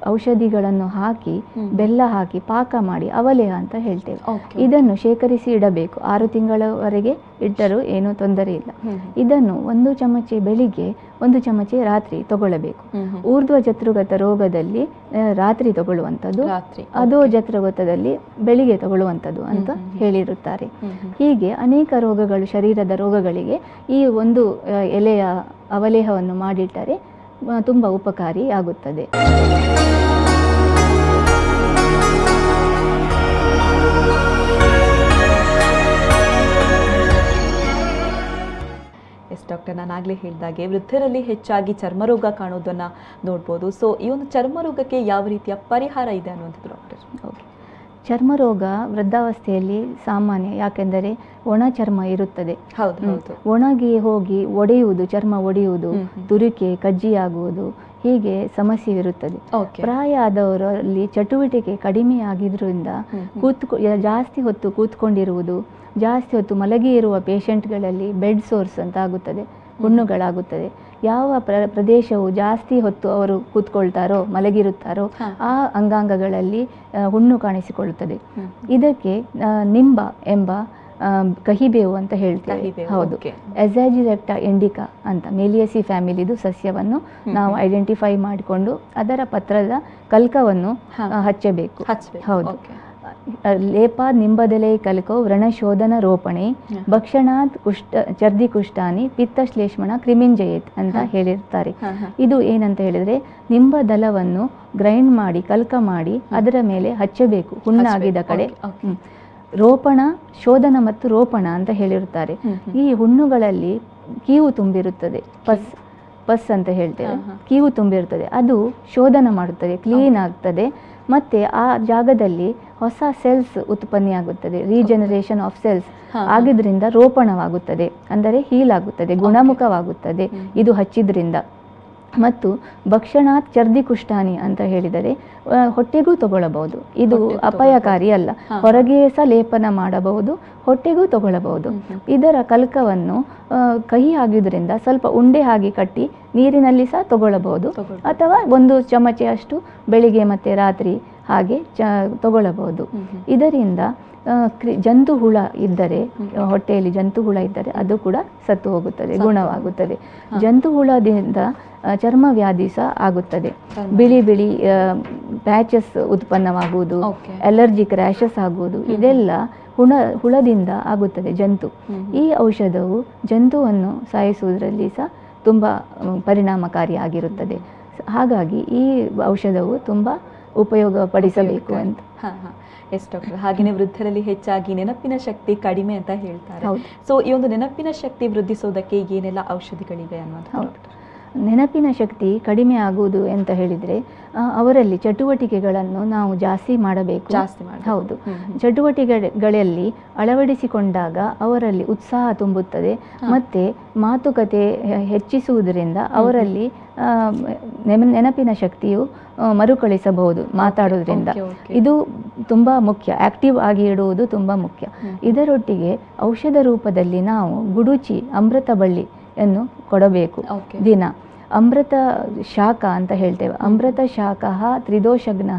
ಔಷಧಿಗಳನ್ನು ಹಾಕಿ ಬೆಲ್ಲ ಹಾಕಿ ಪಾಕ ಮಾಡಿ ಅವಲೇಹ ಅಂತ ಹೇಳ್ತೇವೆ. ಇದನ್ನು ಶೇಖರಿಸಿ ಇಡಬೇಕು. ಆರು ತಿಂಗಳವರೆಗೆ ಇಟ್ಟರೂ ಏನೂ ತೊಂದರೆ ಇಲ್ಲ. ಇದನ್ನು ಒಂದು ಚಮಚೆ ಬೆಳಿಗ್ಗೆ ಒಂದು ಚಮಚೆ ರಾತ್ರಿ ತಗೊಳ್ಳಬೇಕು. ಊರ್ಧ್ವ ಜತೃಗತ ರೋಗದಲ್ಲಿ ರಾತ್ರಿ ತಗೊಳ್ಳುವಂಥದ್ದು ಅದೋ ಜತೃಗತದಲ್ಲಿ ಬೆಳಿಗ್ಗೆ ತಗೊಳ್ಳುವಂಥದ್ದು ಅಂತ. ಹೇಳಿರುತ್ತಾರೆ. ಹೀಗೆ ಅನೇಕ ರೋಗಗಳು ಶರೀರದ ರೋಗಗಳಿಗೆ ಈ ಒಂದು ಎಲೆಯ ಅವಲೇಹವನ್ನು ಮಾಡಿಟ್ಟರೆ ತುಂಬ ಉಪಕಾರಿ ಆಗುತ್ತದೆ. ಎಸ್ ಡಾಕ್ಟರ್ ನಾನು ಆಗಲೇ ಹೇಳಿದಾಗೆ ವೃದ್ಧರಲ್ಲಿ ಹೆಚ್ಚಾಗಿ ಚರ್ಮರೋಗ ಕಾಣೋದನ್ನು ನೋಡ್ಬೋದು. ಸೊ ಈ ಒಂದು ಚರ್ಮರೋಗಕ್ಕೆ ಯಾವ ರೀತಿಯ ಪರಿಹಾರ ಇದೆ ಅನ್ನುವಂಥದ್ದು ಡಾಕ್ಟರ್? ಓಕೆ ಚರ್ಮರೋಗ ವೃದ್ಧಾವಸ್ಥೆಯಲ್ಲಿ ಸಾಮಾನ್ಯ ಯಾಕೆಂದರೆ ಒಣ ಚರ್ಮ ಇರುತ್ತದೆ. ಒಣಗಿ ಹೋಗಿ ಒಡೆಯುವುದು ಚರ್ಮ ಒಡೆಯುವುದು. ತುರಿಕೆ ಕಜ್ಜಿಯಾಗುವುದು ಹೀಗೆ ಸಮಸ್ಯೆ ಇರುತ್ತದೆ ಪ್ರಾಯ ಆದವರಲ್ಲಿ ಚಟುವಟಿಕೆ ಕಡಿಮೆ ಆಗಿದ್ರಿಂದ. ಕೂತ್ಕೊ ಜಾಸ್ತಿ ಹೊತ್ತು ಕೂತ್ಕೊಂಡಿರುವುದು ಜಾಸ್ತಿ ಹೊತ್ತು ಮಲಗಿ ಇರುವ ಪೇಷಂಟ್ಗಳಲ್ಲಿ ಬೆಡ್ ಸೋರ್ಸ್ ಅಂತ ಆಗುತ್ತದೆ ಹುಣ್ಣುಗಳಾಗುತ್ತದೆ ಯಾವ ಪ್ರ ಪ್ರದೇಶವು ಜಾಸ್ತಿ ಹೊತ್ತು ಅವರು ಕೂತ್ಕೊಳ್ತಾರೋ ಮಲಗಿರುತ್ತಾರೋ ಆ ಅಂಗಾಂಗಗಳಲ್ಲಿ ಹುಣ್ಣು ಕಾಣಿಸಿಕೊಳ್ಳುತ್ತದೆ. ಇದಕ್ಕೆ ನಿಂಬ ಎಂಬ ಕಹಿಬೇವು ಅಂತ ಹೇಳ್ತೀವಿ. ಹೌದು. ಎಸಾಜಿರೆಕ್ಟ ಇಂಡಿಕಾ ಅಂತ ಮೇಲಿಯಸಿ ಫ್ಯಾಮಿಲಿದು ಸಸ್ಯವನ್ನು ನಾವು ಐಡೆಂಟಿಫೈ ಮಾಡಿಕೊಂಡು ಅದರ ಪತ್ರದ ಕಲ್ಕವನ್ನು. ಹಚ್ಚಬೇಕು. ಹೌದು. ಲೇಪ ನಿಂಬದೆಲೆ ಕಲ್ಕೋ ವ್ರಣಶೋಧನ ರೋಪಣೆ. ಭಕ್ಷಣಾತ್ ಕುಷ್ಟ ಚರ್ದಿ ಕುಷ್ಟಾನಿ ಪಿತ್ತಶ್ಲೇಷ್ಮಣ ಕ್ರಿಮಿಂಜಯತ್ ಅಂತ. ಹೇಳಿರ್ತಾರೆ. ಇದು ಏನಂತ ಹೇಳಿದ್ರೆ ನಿಂಬದಲವನ್ನು ಗ್ರೈಂಡ್ ಮಾಡಿ ಕಲ್ಕ ಮಾಡಿ ಅದರ ಮೇಲೆ ಹಚ್ಚಬೇಕು ಹುಣ್ಣಾಗಿದ ಕಡೆ. ರೋಪಣ ಶೋಧನ ಮತ್ತು ರೋಪಣ ಅಂತ ಹೇಳಿರುತ್ತಾರೆ. ಈ ಹುಣ್ಣುಗಳಲ್ಲಿ ಕೀವು ತುಂಬಿರುತ್ತದೆ ಪಸ್ ಪಸ್ ಅಂತ ಹೇಳ್ತೇವೆ. ಕೀವು ತುಂಬಿರುತ್ತದೆ ಅದು ಶೋಧನ ಮಾಡುತ್ತದೆ ಕ್ಲೀನ್ ಆಗ್ತದೆ ಮತ್ತೆ ಆ ಜಾಗದಲ್ಲಿ ಹೊಸ ಸೆಲ್ಸ್ ಉತ್ಪನ್ನಿಯಾಗುತ್ತದೆ ರೀಜನರೇಷನ್ ಆಫ್ ಸೆಲ್ಸ್. ಆಗಿದ್ರಿಂದ ರೋಪಣವಾಗುತ್ತದೆ ಅಂದರೆ ಹೀಲ್ ಆಗುತ್ತದೆ ಗುಣಮುಖವಾಗುತ್ತದೆ ಇದು ಹಚ್ಚಿದ್ರಿಂದ. ಮತ್ತು ಭಕ್ಷಣಾತ್ ಚರ್ದಿ ಕುಷ್ಟಾನಿ ಅಂತ ಹೇಳಿದರೆ ಹೊಟ್ಟೆಗೂ ತಗೊಳ್ಳಬಹುದು. ಇದು ಅಪಾಯಕಾರಿ ಅಲ್ಲ. ಹೊರಗೆ ಸಹ ಲೇಪನ ಮಾಡಬಹುದು ಹೊಟ್ಟೆಗೂ ತಗೊಳ್ಳಬಹುದು. ಇದರ ಕಲ್ಕವನ್ನು ಕಹಿ ಆಗಿದ್ರಿಂದ ಸ್ವಲ್ಪ ಉಂಡೆ ಹಾಗೆ ಕಟ್ಟಿ ನೀರಿನಲ್ಲಿ ಸಹ ತಗೊಳ್ಳಬಹುದು. ಅಥವಾ ಒಂದು ಚಮಚೆಯಷ್ಟು ಬೆಳಿಗ್ಗೆ ಮತ್ತೆ ರಾತ್ರಿ ಹಾಗೆ ಚ ತಗೊಳ್ಳಬಹುದು. ಇದರಿಂದ ಕ್ರಿ- ಜಂತು ಹುಳ ಇದ್ದರೆ ಹೊಟ್ಟೆಯಲ್ಲಿ ಜಂತು ಹುಳ ಇದ್ದರೆ ಅದು ಕೂಡ ಸತ್ತು ಹೋಗುತ್ತದೆ ಗುಣವಾಗುತ್ತದೆ. ಜಂತು ಹುಳದಿಂದ ಚರ್ಮ ವ್ಯಾಧಿ ಸಹ ಆಗುತ್ತದೆ. ಬಿಳಿ ಬಿಳಿ ಪ್ಯಾಚಸ್ ಉತ್ಪನ್ನವಾಗುವುದು ಅಲರ್ಜಿ ಅಲರ್ಜಿಕ್ ರ್ಯಾಷಸ್ ಆಗುವುದು ಇದೆಲ್ಲ ಹುಣ ಹುಳದಿಂದ ಆಗುತ್ತದೆ ಜಂತು. ಈ ಔಷಧವು ಜಂತುವನ್ನು ಸಾಯಿಸುವುದರಲ್ಲಿ ಸಹ ತುಂಬ ಪರಿಣಾಮಕಾರಿಯಾಗಿರುತ್ತದೆ. ಹಾಗಾಗಿ ಈ ಔಷಧವು ತುಂಬ ಉಪಯೋಗಪಡಿಸಬೇಕು ಅಂತ. ಎಸ್ ಡಾಕ್ಟರ್ ಹಾಗೆಯೇ ವೃದ್ಧರಲ್ಲಿ ಹೆಚ್ಚಾಗಿ ನೆನಪಿನ ಶಕ್ತಿ ಕಡಿಮೆ ಅಂತ ಹೇಳ್ತಾರೆ. ಸೊ ಈ ಒಂದು ನೆನಪಿನ ಶಕ್ತಿ ವೃದ್ಧಿಸೋದಕ್ಕೆ ಏನೆಲ್ಲ ಔಷಧಿಗಳಿವೆ ಅನ್ನೋದು. ನೆನಪಿನ ಶಕ್ತಿ ಕಡಿಮೆ ಆಗುವುದು ಅಂತ ಹೇಳಿದ್ರೆ ಅವರಲ್ಲಿ ಚಟುವಟಿಕೆಗಳನ್ನು ನಾವು ಜಾಸ್ತಿ ಮಾಡಬೇಕು ಜಾಸ್ತಿ. ಹೌದು. ಚಟುವಟಿಕೆಗಳಲ್ಲಿ ಅಳವಡಿಸಿಕೊಂಡಾಗ ಅವರಲ್ಲಿ ಉತ್ಸಾಹ ತುಂಬುತ್ತದೆ. ಮತ್ತೆ ಮಾತುಕತೆ ಹೆಚ್ಚಿಸುವುದರಿಂದ ಅವರಲ್ಲಿ ನೆನಪಿನ ಶಕ್ತಿಯು ಮರುಕಳಿಸಬಹುದು ಮಾತಾಡೋದ್ರಿಂದ. ಇದು ತುಂಬಾ ಮುಖ್ಯ ಆಕ್ಟಿವ್ ಆಗಿ ಇಡುವುದು ತುಂಬಾ ಮುಖ್ಯ. ಇದರೊಟ್ಟಿಗೆ ಔಷಧ ರೂಪದಲ್ಲಿ ನಾವು ಗುಡುಚಿ ಅಮೃತ ಬಳ್ಳಿಯನ್ನು ಕೊಡಬೇಕು. ದಿನ ಅಮೃತ ಶಾಖ ಅಂತ ಹೇಳ್ತೇವೆ. ಅಮೃತ ಶಾಖ ತ್ರಿದೋಷಗ್ನ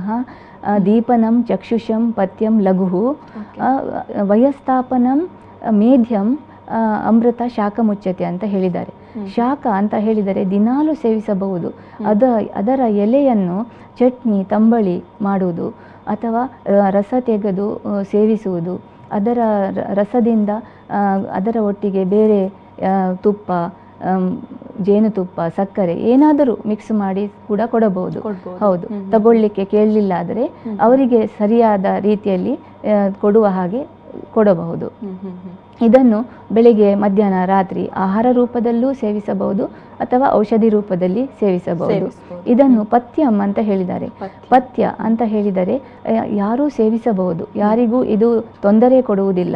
ದೀಪನಂ ಚಕ್ಷುಷಂ ಪಥ್ಯಂ ಲಘು ವಯಸ್ಥಾಪನಂ ವಯಸ್ತಾಪನಂ ಮೇಧ್ಯಂ ಅಮೃತ ಶಾಖ ಮುಚ್ಚತೆ ಅಂತ ಹೇಳಿದ್ದಾರೆ. ಶಾಖ ಅಂತ ಹೇಳಿದರೆ ದಿನಾಲು ಸೇವಿಸಬಹುದು. ಅದ ಅದರ ಎಲೆಯನ್ನು ಚಟ್ನಿ ತಂಬಳಿ ಮಾಡುವುದು ಅಥವಾ ರಸ ತೆಗೆದು ಸೇವಿಸುವುದು. ಅದರ ರಸದಿಂದ ಅದರ ಒಟ್ಟಿಗೆ ಬೇರೆ ತುಪ್ಪ ಜೇನುತುಪ್ಪ ಸಕ್ಕರೆ ಏನಾದರೂ ಮಿಕ್ಸ್ ಮಾಡಿ ಕೂಡ ಕೊಡಬಹುದು. ಹೌದು. ತಗೊಳ್ಳಿಕ್ಕೆ ಕೇಳಲಿಲ್ಲ ಆದರೆ ಅವರಿಗೆ ಸರಿಯಾದ ರೀತಿಯಲ್ಲಿ ಕೊಡುವ ಹಾಗೆ ಕೊಡಬಹುದು. ಇದನ್ನು ಬೆಳಿಗ್ಗೆ ಮಧ್ಯಾಹ್ನ ರಾತ್ರಿ ಆಹಾರ ರೂಪದಲ್ಲೂ ಸೇವಿಸಬಹುದು ಅಥವಾ ಔಷಧಿ ರೂಪದಲ್ಲಿ ಸೇವಿಸಬಹುದು. ಇದನ್ನು ಪಥ್ಯಂ ಅಂತ ಹೇಳಿದ್ದಾರೆ. ಪಥ್ಯ. ಅಂತ ಹೇಳಿದರೆ ಯಾರೂ ಸೇವಿಸಬಹುದು. ಯಾರಿಗೂ ಇದು ತೊಂದರೆ ಕೊಡುವುದಿಲ್ಲ.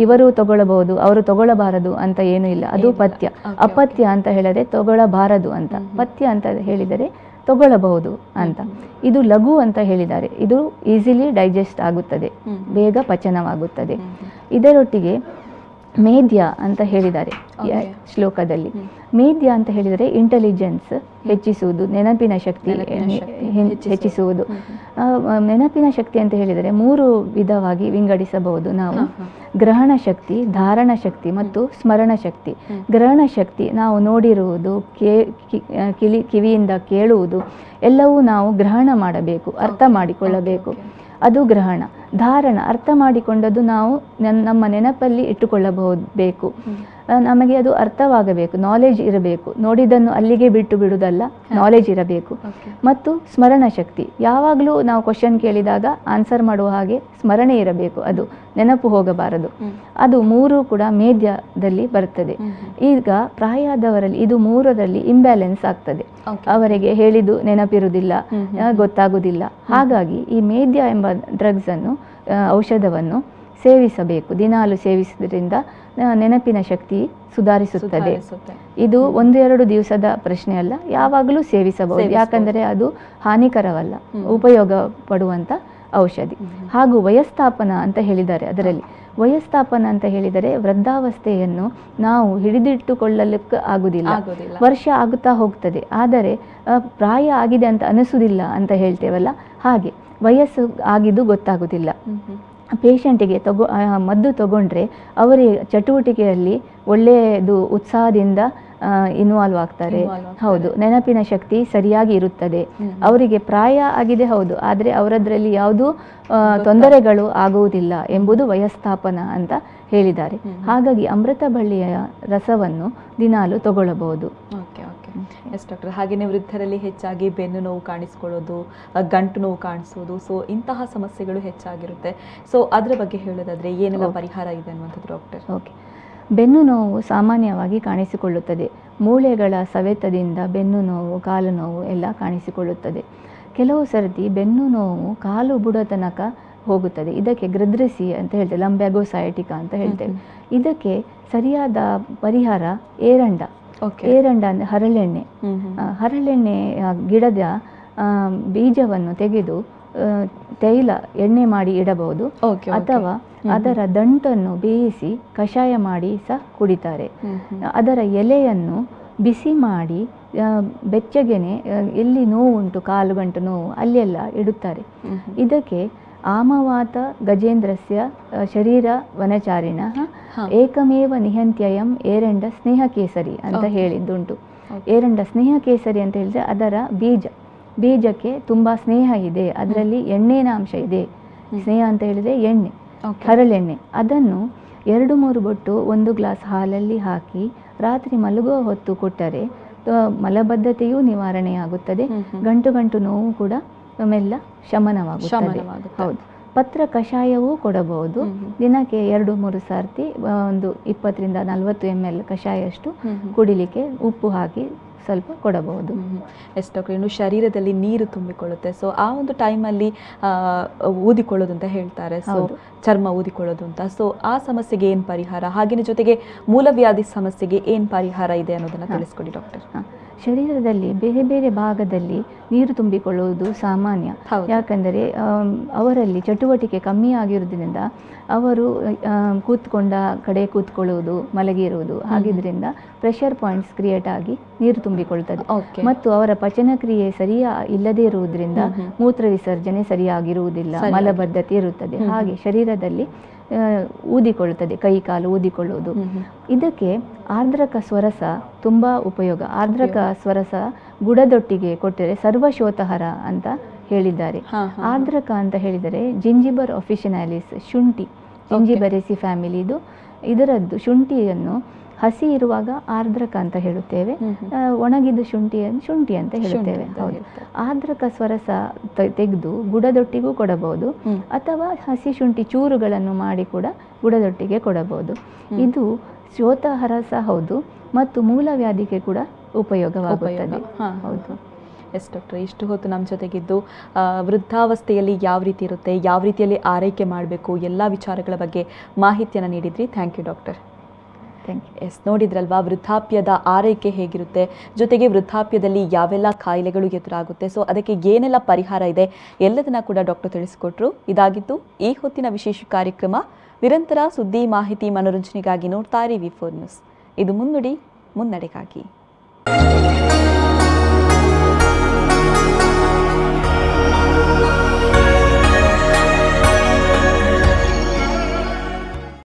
ಇವರು ತಗೊಳ್ಳಬಹುದು ಅವರು ತಗೊಳ್ಳಬಾರದು ಅಂತ ಏನೂ ಇಲ್ಲ. ಅದು. ಪಥ್ಯ. ಅಪಥ್ಯ ಅಂತ ಹೇಳಿದರೆ ತಗೊಳ್ಳಬಾರದು ಅಂತ. ಪಥ್ಯ ಅಂತ ಹೇಳಿದರೆ ತಗೊಳ್ಳಬಹುದು ಅಂತ. ಇದು ಲಘು ಅಂತ ಹೇಳಿದ್ದಾರೆ. ಇದು ಈಸಿಲಿ ಡೈಜೆಸ್ಟ್ ಆಗುತ್ತದೆ. ಬೇಗ ಪಚನವಾಗುತ್ತದೆ. ಇದರೊಟ್ಟಿಗೆ ಮೇಧ್ಯ ಅಂತ ಹೇಳಿದ್ದಾರೆ ಶ್ಲೋಕದಲ್ಲಿ. ಮೇಧ್ಯ ಅಂತ ಹೇಳಿದರೆ ಇಂಟೆಲಿಜೆನ್ಸ್ ಹೆಚ್ಚಿಸುವುದು ನೆನಪಿನ ಶಕ್ತಿ ಹೆಚ್ಚಿಸುವುದು. ನೆನಪಿನ ಶಕ್ತಿ ಅಂತ ಹೇಳಿದರೆ ಮೂರು ವಿಧವಾಗಿ ವಿಂಗಡಿಸಬಹುದು ನಾವು. ಗ್ರಹಣ ಶಕ್ತಿ ಧಾರಣ ಶಕ್ತಿ ಮತ್ತು ಸ್ಮರಣ ಶಕ್ತಿ. ಗ್ರಹಣ ಶಕ್ತಿ ನಾವು ನೋಡಿರುವುದು ಕೇ ಕಿ- ಕಿಲಿ ಕಿವಿಯಿಂದ ಕೇಳುವುದು ಎಲ್ಲವೂ ನಾವು ಗ್ರಹಣ ಮಾಡಬೇಕು ಅರ್ಥ ಮಾಡಿಕೊಳ್ಳಬೇಕು. ಅದು ಗ್ರಹಣ. ಧಾರಣ ಅರ್ಥ ಮಾಡಿಕೊಂಡದ್ದು ನಾವು ನಮ್ಮ ನೆನಪಲ್ಲಿ ಇಟ್ಟುಕೊಳ್ಳಬಹುದು ಬೇಕು ನಮಗೆ ಅದು ಅರ್ಥವಾಗಬೇಕು ನಾಲೆಜ್ ಇರಬೇಕು. ನೋಡಿದ್ದನ್ನು ಅಲ್ಲಿಗೆ ಬಿಟ್ಟು ಬಿಡುವುದಲ್ಲ ನಾಲೆಜ್ ಇರಬೇಕು. ಮತ್ತು ಸ್ಮರಣ ಶಕ್ತಿ. ಯಾವಾಗಲೂ ನಾವು ಕ್ವಶನ್ ಕೇಳಿದಾಗ ಆನ್ಸರ್ ಮಾಡುವ ಹಾಗೆ ಸ್ಮರಣೆ ಇರಬೇಕು ಅದು ನೆನಪು ಹೋಗಬಾರದು. ಅದು ಮೂರು ಕೂಡ ಮೇಧ್ಯದಲ್ಲಿ ಬರ್ತದೆ. ಈಗ ಪ್ರಾಯದವರಲ್ಲಿ ಇದು ಮೂರರಲ್ಲಿ ಇಂಬ್ಯಾಲೆನ್ಸ್ ಆಗ್ತದೆ. ಅವರಿಗೆ ಹೇಳಿದ್ದು ನೆನಪಿರುವುದಿಲ್ಲ ಗೊತ್ತಾಗುವುದಿಲ್ಲ. ಹಾಗಾಗಿ ಈ ಮೇಧ್ಯ ಎಂಬ ಡ್ರಗ್ಸ್ ಅನ್ನು ಔಷಧವನ್ನು ಸೇವಿಸಬೇಕು. ದಿನಾಲು ಸೇವಿಸುವುದರಿಂದ ನೆನಪಿನ ಶಕ್ತಿ ಸುಧಾರಿಸುತ್ತದೆ. ಇದು ಒಂದು ಎರಡು ದಿವಸದ ಪ್ರಶ್ನೆ ಅಲ್ಲ ಯಾವಾಗಲೂ ಸೇವಿಸಬಹುದು. ಯಾಕಂದರೆ ಅದು ಹಾನಿಕರವಲ್ಲ. ಉಪಯೋಗ ಪಡುವಂಥ ಔಷಧಿ. ಹಾಗೂ ವಯಸ್ತಾಪನ ಅಂತ ಹೇಳಿದ್ದಾರೆ ಅದರಲ್ಲಿ. ವಯಸ್ತಾಪನ ಅಂತ ಹೇಳಿದರೆ ವೃದ್ಧಾವಸ್ಥೆಯನ್ನು ನಾವು ಹಿಡಿದಿಟ್ಟುಕೊಳ್ಳಲಿಕ್ಕೆ ಆಗುವುದಿಲ್ಲ ವರ್ಷ ಆಗುತ್ತಾ ಹೋಗ್ತದೆ. ಆದರೆ ಪ್ರಾಯ ಆಗಿದೆ ಅಂತ ಅನಿಸುವುದಿಲ್ಲ ಅಂತ ಹೇಳ್ತೇವಲ್ಲ. ಹಾಗೆ. ವಯಸ್ಸು ಆಗಿದ್ದು ಗೊತ್ತಾಗುದಿಲ್ಲ. ಪೇಷಂಟಿಗೆ ತಗೋ ಮದ್ದು ತಗೊಂಡ್ರೆ ಅವರಿಗೆ ಚಟುವಟಿಕೆಯಲ್ಲಿ ಒಳ್ಳೆಯದು ಉತ್ಸಾಹದಿಂದ ಇನ್ವಾಲ್ವ್ ಆಗ್ತಾರೆ. ಹೌದು ನೆನಪಿನ ಶಕ್ತಿ ಸರಿಯಾಗಿ ಇರುತ್ತದೆ. ಅವರಿಗೆ ಪ್ರಾಯ ಆಗಿದೆ ಹೌದು ಆದರೆ ಅವರದ್ರಲ್ಲಿ ಯಾವುದೂ ತೊಂದರೆಗಳು ಆಗುವುದಿಲ್ಲ ಎಂಬುದು ವಯಸ್ಥಾಪನ ಅಂತ ಹೇಳಿದ್ದಾರೆ. ಹಾಗಾಗಿ ಅಮೃತ ಬಳ್ಳಿಯ ರಸವನ್ನು ದಿನಾಲು ತಗೊಳ್ಳಬಹುದು. ಎಸ್ ಡಾಕ್ಟರ್ ಹಾಗೆಯೇ ವೃದ್ಧರಲ್ಲಿ ಹೆಚ್ಚಾಗಿ ಬೆನ್ನು ನೋವು ಕಾಣಿಸ್ಕೊಳ್ಳೋದು ಗಂಟು ನೋವು ಕಾಣಿಸೋದು ಸೊ ಇಂತಹ ಸಮಸ್ಯೆಗಳು ಹೆಚ್ಚಾಗಿರುತ್ತೆ. ಸೊ ಅದರ ಬಗ್ಗೆ ಹೇಳೋದಾದರೆ ಏನೆಲ್ಲ ಪರಿಹಾರ ಇದೆ ಅನ್ನುವಂಥದ್ದು ಡಾಕ್ಟರ್ ಓಕೆ ಬೆನ್ನು ನೋವು ಸಾಮಾನ್ಯವಾಗಿ ಕಾಣಿಸಿಕೊಳ್ಳುತ್ತದೆ. ಮೂಳೆಗಳ ಸವೆತದಿಂದ ಬೆನ್ನು ನೋವು ಕಾಲು ನೋವು ಎಲ್ಲ ಕಾಣಿಸಿಕೊಳ್ಳುತ್ತದೆ. ಕೆಲವು ಸರ್ತಿ ಬೆನ್ನು ನೋವು ಕಾಲು ಬುಡ ತನಕ ಹೋಗುತ್ತದೆ. ಇದಕ್ಕೆ ಗೃದ್ರಿಸಿ ಅಂತ ಹೇಳ್ತೇವೆ ಲಂಬ್ಯಾಗೋಸೈಟಿಕ ಅಂತ ಹೇಳ್ತೇವೆ. ಇದಕ್ಕೆ ಸರಿಯಾದ ಪರಿಹಾರ ಏರಂಡ ಏರಂಡ ಅಂದರೆ ಹರಳೆಣ್ಣೆ. ಹರಳೆಣ್ಣೆ ಗಿಡದ ಬೀಜವನ್ನು ತೆಗೆದು ತೈಲ ಎಣ್ಣೆ ಮಾಡಿ ಇಡಬಹುದು. ಅಥವಾ ಅದರ ದಂಟನ್ನು ಬೇಯಿಸಿ ಕಷಾಯ ಮಾಡಿ ಸಹ ಕುಡಿತಾರೆ. ಅದರ ಎಲೆಯನ್ನು ಬಿಸಿ ಮಾಡಿ ಬೆಚ್ಚಗೆನೆ ಎಲ್ಲಿ ನೋವುಂಟು ಕಾಲು ಗಂಟು ನೋವು ಅಲ್ಲೆಲ್ಲ ಇಡುತ್ತಾರೆ. ಇದಕ್ಕೆ ಆಮವಾತ ಗಜೇಂದ್ರಸ್ಯ ಶರೀರ ವನಚಾರಿಣ ಏಕಮೇವ ನಿಹಂತ್ಯಯಂ ಏರಂಡ ಸ್ನೇಹ ಕೇಸರಿ ಅಂತ. ಹೇಳಿದ್ದುಂಟು. ಏರಂಡ ಸ್ನೇಹ ಕೇಸರಿ ಅಂತ ಹೇಳಿದ್ರೆ ಅದರ ಬೀಜ ಬೀಜಕ್ಕೆ ತುಂಬಾ ಸ್ನೇಹ ಇದೆ ಅದರಲ್ಲಿ ಎಣ್ಣೆನ ಅಂಶ ಇದೆ. ಸ್ನೇಹ ಅಂತ ಹೇಳಿದ್ರೆ ಎಣ್ಣೆ. ಹರಳೆಣ್ಣೆ ಅದನ್ನು ಎರಡು ಮೂರು ಬೊಟ್ಟು ಒಂದು ಗ್ಲಾಸ್ ಹಾಲಲ್ಲಿ ಹಾಕಿ ರಾತ್ರಿ ಮಲಗುವ ಹೊತ್ತು ಕೊಟ್ಟರೆ ಮಲಬದ್ಧತೆಯೂ ನಿವಾರಣೆಯಾಗುತ್ತದೆ. ಗಂಟು ಗಂಟು ನೋವು ಕೂಡ ಮೆಲ್ಲ ಶಮನವಾಗುತ್ತದೆ. ಶಮನವಾಗುತ್ತೆ. ಹೌದು. ಪತ್ರ ಕಷಾಯವೂ ಕೊಡಬಹುದು. ದಿನಕ್ಕೆ ಎರಡು ಮೂರು ಸರ್ತಿ ಒಂದು ಇಪ್ಪತ್ತರಿಂದ ನಲವತ್ತು ಎಂ ಎಲ್ ಕಷಾಯಷ್ಟು. ಕುಡಿಲಿಕ್ಕೆ ಉಪ್ಪು ಹಾಕಿ ಸ್ವಲ್ಪ ಕೊಡಬಹುದು. ಎಸ್ ಡಾಕ್ಟರ್ ಇನ್ನು ಶರೀರದಲ್ಲಿ ನೀರು ತುಂಬಿಕೊಳ್ಳುತ್ತೆ. ಸೊ ಆ ಒಂದು ಟೈಮಲ್ಲಿ ಊದಿಕೊಳ್ಳೋದು ಅಂತ ಹೇಳ್ತಾರೆ. ಸೊ ಚರ್ಮ ಊದಿಕೊಳ್ಳೋದು ಅಂತ. ಸೊ ಆ ಸಮಸ್ಯೆಗೆ ಏನು ಪರಿಹಾರ? ಹಾಗೆ ಜೊತೆಗೆ ಮೂಲವ್ಯಾಧಿ ಸಮಸ್ಯೆಗೆ ಏನು ಪರಿಹಾರ ಇದೆ ಅನ್ನೋದನ್ನ. ತಿಳಿಸ್ಕೊಡಿ ಡಾಕ್ಟರ್. ಶರೀರದಲ್ಲಿ ಬೇರೆ ಬೇರೆ ಭಾಗದಲ್ಲಿ ನೀರು ತುಂಬಿಕೊಳ್ಳುವುದು ಸಾಮಾನ್ಯ. ಯಾಕಂದರೆ ಅವರಲ್ಲಿ ಚಟುವಟಿಕೆ ಕಮ್ಮಿ ಆಗಿರೋದ್ರಿಂದ ಅವರು ಕೂತ್ಕೊಂಡ ಕಡೆ ಕೂತ್ಕೊಳ್ಳುವುದು ಮಲಗಿರುವುದು ಹಾಗಿದ್ರಿಂದ ಪ್ರೆಷರ್ ಪಾಯಿಂಟ್ಸ್ ಕ್ರಿಯೇಟ್ ಆಗಿ ನೀರು ತುಂಬಿಕೊಳ್ತದೆ ಮತ್ತು ಅವರ ಪಚನಕ್ರಿಯೆ ಸರಿಯಾ ಇಲ್ಲದೇ ಇರುವುದರಿಂದ. ಮೂತ್ರ ವಿಸರ್ಜನೆ ಸರಿಯಾಗಿರುವುದಿಲ್ಲ ಮಲಬದ್ಧತೆ ಇರುತ್ತದೆ. ಹಾಗೆ ಶರೀರದಲ್ಲಿ ಊದಿಕೊಳ್ಳುತ್ತದೆ ಕೈ ಕಾಲು ಊದಿಕೊಳ್ಳುವುದು. ಇದಕ್ಕೆ ಆರ್ದ್ರಕ ಸ್ವರಸ ತುಂಬ ಉಪಯೋಗ. ಆರ್ದ್ರಕ ಸ್ವರಸ ಗುಡದೊಟ್ಟಿಗೆ ಕೊಟ್ಟರೆ ಸರ್ವಶೋತಹರ ಅಂತ ಹೇಳಿದ್ದಾರೆ. ಆರ್ದ್ರಕ ಅಂತ ಹೇಳಿದರೆ ಜಿಂಜಿಬರ್ ಆಫಿಷಿನಾಲಿಸ್ ಶುಂಠಿ. ಜಿಂಜಿಬರೆಸಿ ಫ್ಯಾಮಿಲಿದು ಇದರದ್ದು ಶುಂಠಿಯನ್ನು ಹಸಿ ಇರುವಾಗ ಆರ್ದ್ರಕ ಅಂತ ಹೇಳುತ್ತೇವೆ. ಒಣಗಿದ ಶುಂಠಿ ಶುಂಠಿ ಅಂತ ಹೇಳುತ್ತೇವೆ. ಹೌದು. ಆರ್ದ್ರಕ ಸ್ವರಸ ತೆಗೆದು ಗುಡದೊಟ್ಟಿಗೂ ಕೊಡಬಹುದು. ಅಥವಾ ಹಸಿ ಶುಂಠಿ ಚೂರುಗಳನ್ನು ಮಾಡಿ ಕೂಡ ಗುಡದೊಟ್ಟಿಗೆ ಕೊಡಬಹುದು. ಇದು ಶ್ರೋತಹರ ಸಹ ಹೌದು. ಮತ್ತು ಮೂಲವ್ಯಾಧಿಗೆ ಕೂಡ ಉಪಯೋಗವಾಗುತ್ತದೆ. ಹೌದು. ಎಸ್ ಡಾಕ್ಟರ್ ಇಷ್ಟು ಹೊತ್ತು ನಮ್ಮ ಜೊತೆಗಿದ್ದು ವೃದ್ಧಾವಸ್ಥೆಯಲ್ಲಿ ಯಾವ ರೀತಿ ಇರುತ್ತೆ ಯಾವ ರೀತಿಯಲ್ಲಿ ಆರೈಕೆ ಮಾಡಬೇಕು ಎಲ್ಲ ವಿಚಾರಗಳ ಬಗ್ಗೆ ಮಾಹಿತಿಯನ್ನು ನೀಡಿದ್ರಿ. Thank you doctor. Thank you yes ನೋಡಿದ್ರಲ್ವಾ, ವೃದ್ಧಾಪ್ಯದ ಆರೈಕೆ ಹೇಗಿರುತ್ತೆ? ಜೊತೆಗೆ ವೃದ್ಧಾಪ್ಯದಲ್ಲಿ ಯಾವೆಲ್ಲ ಕಾಯಿಲೆಗಳು ಎದುರಾಗುತ್ತೆ? ಸೊ ಅದಕ್ಕೆ ಏನೆಲ್ಲ ಪರಿಹಾರ ಇದೆ? ಎಲ್ಲದನ್ನ ಕೂಡ ಡಾಕ್ಟರ್ ತಿಳಿಸಿಕೊಟ್ರು. ಇದಾಗಿತ್ತು ಈ ಹೊತ್ತಿನ ವಿಶೇಷ ಕಾರ್ಯಕ್ರಮ. ನಿರಂತರ ಸುದ್ದಿ ಮಾಹಿತಿ ಮನೋರಂಜನೆಗಾಗಿ ನೋಡ್ತಾ ಇರಿ ವಿ ಫೋರ್ ನ್ಯೂಸ್ ಇದು ಮುನ್ನುಡಿ ಮುನ್ನಡೆಗಾಗಿ.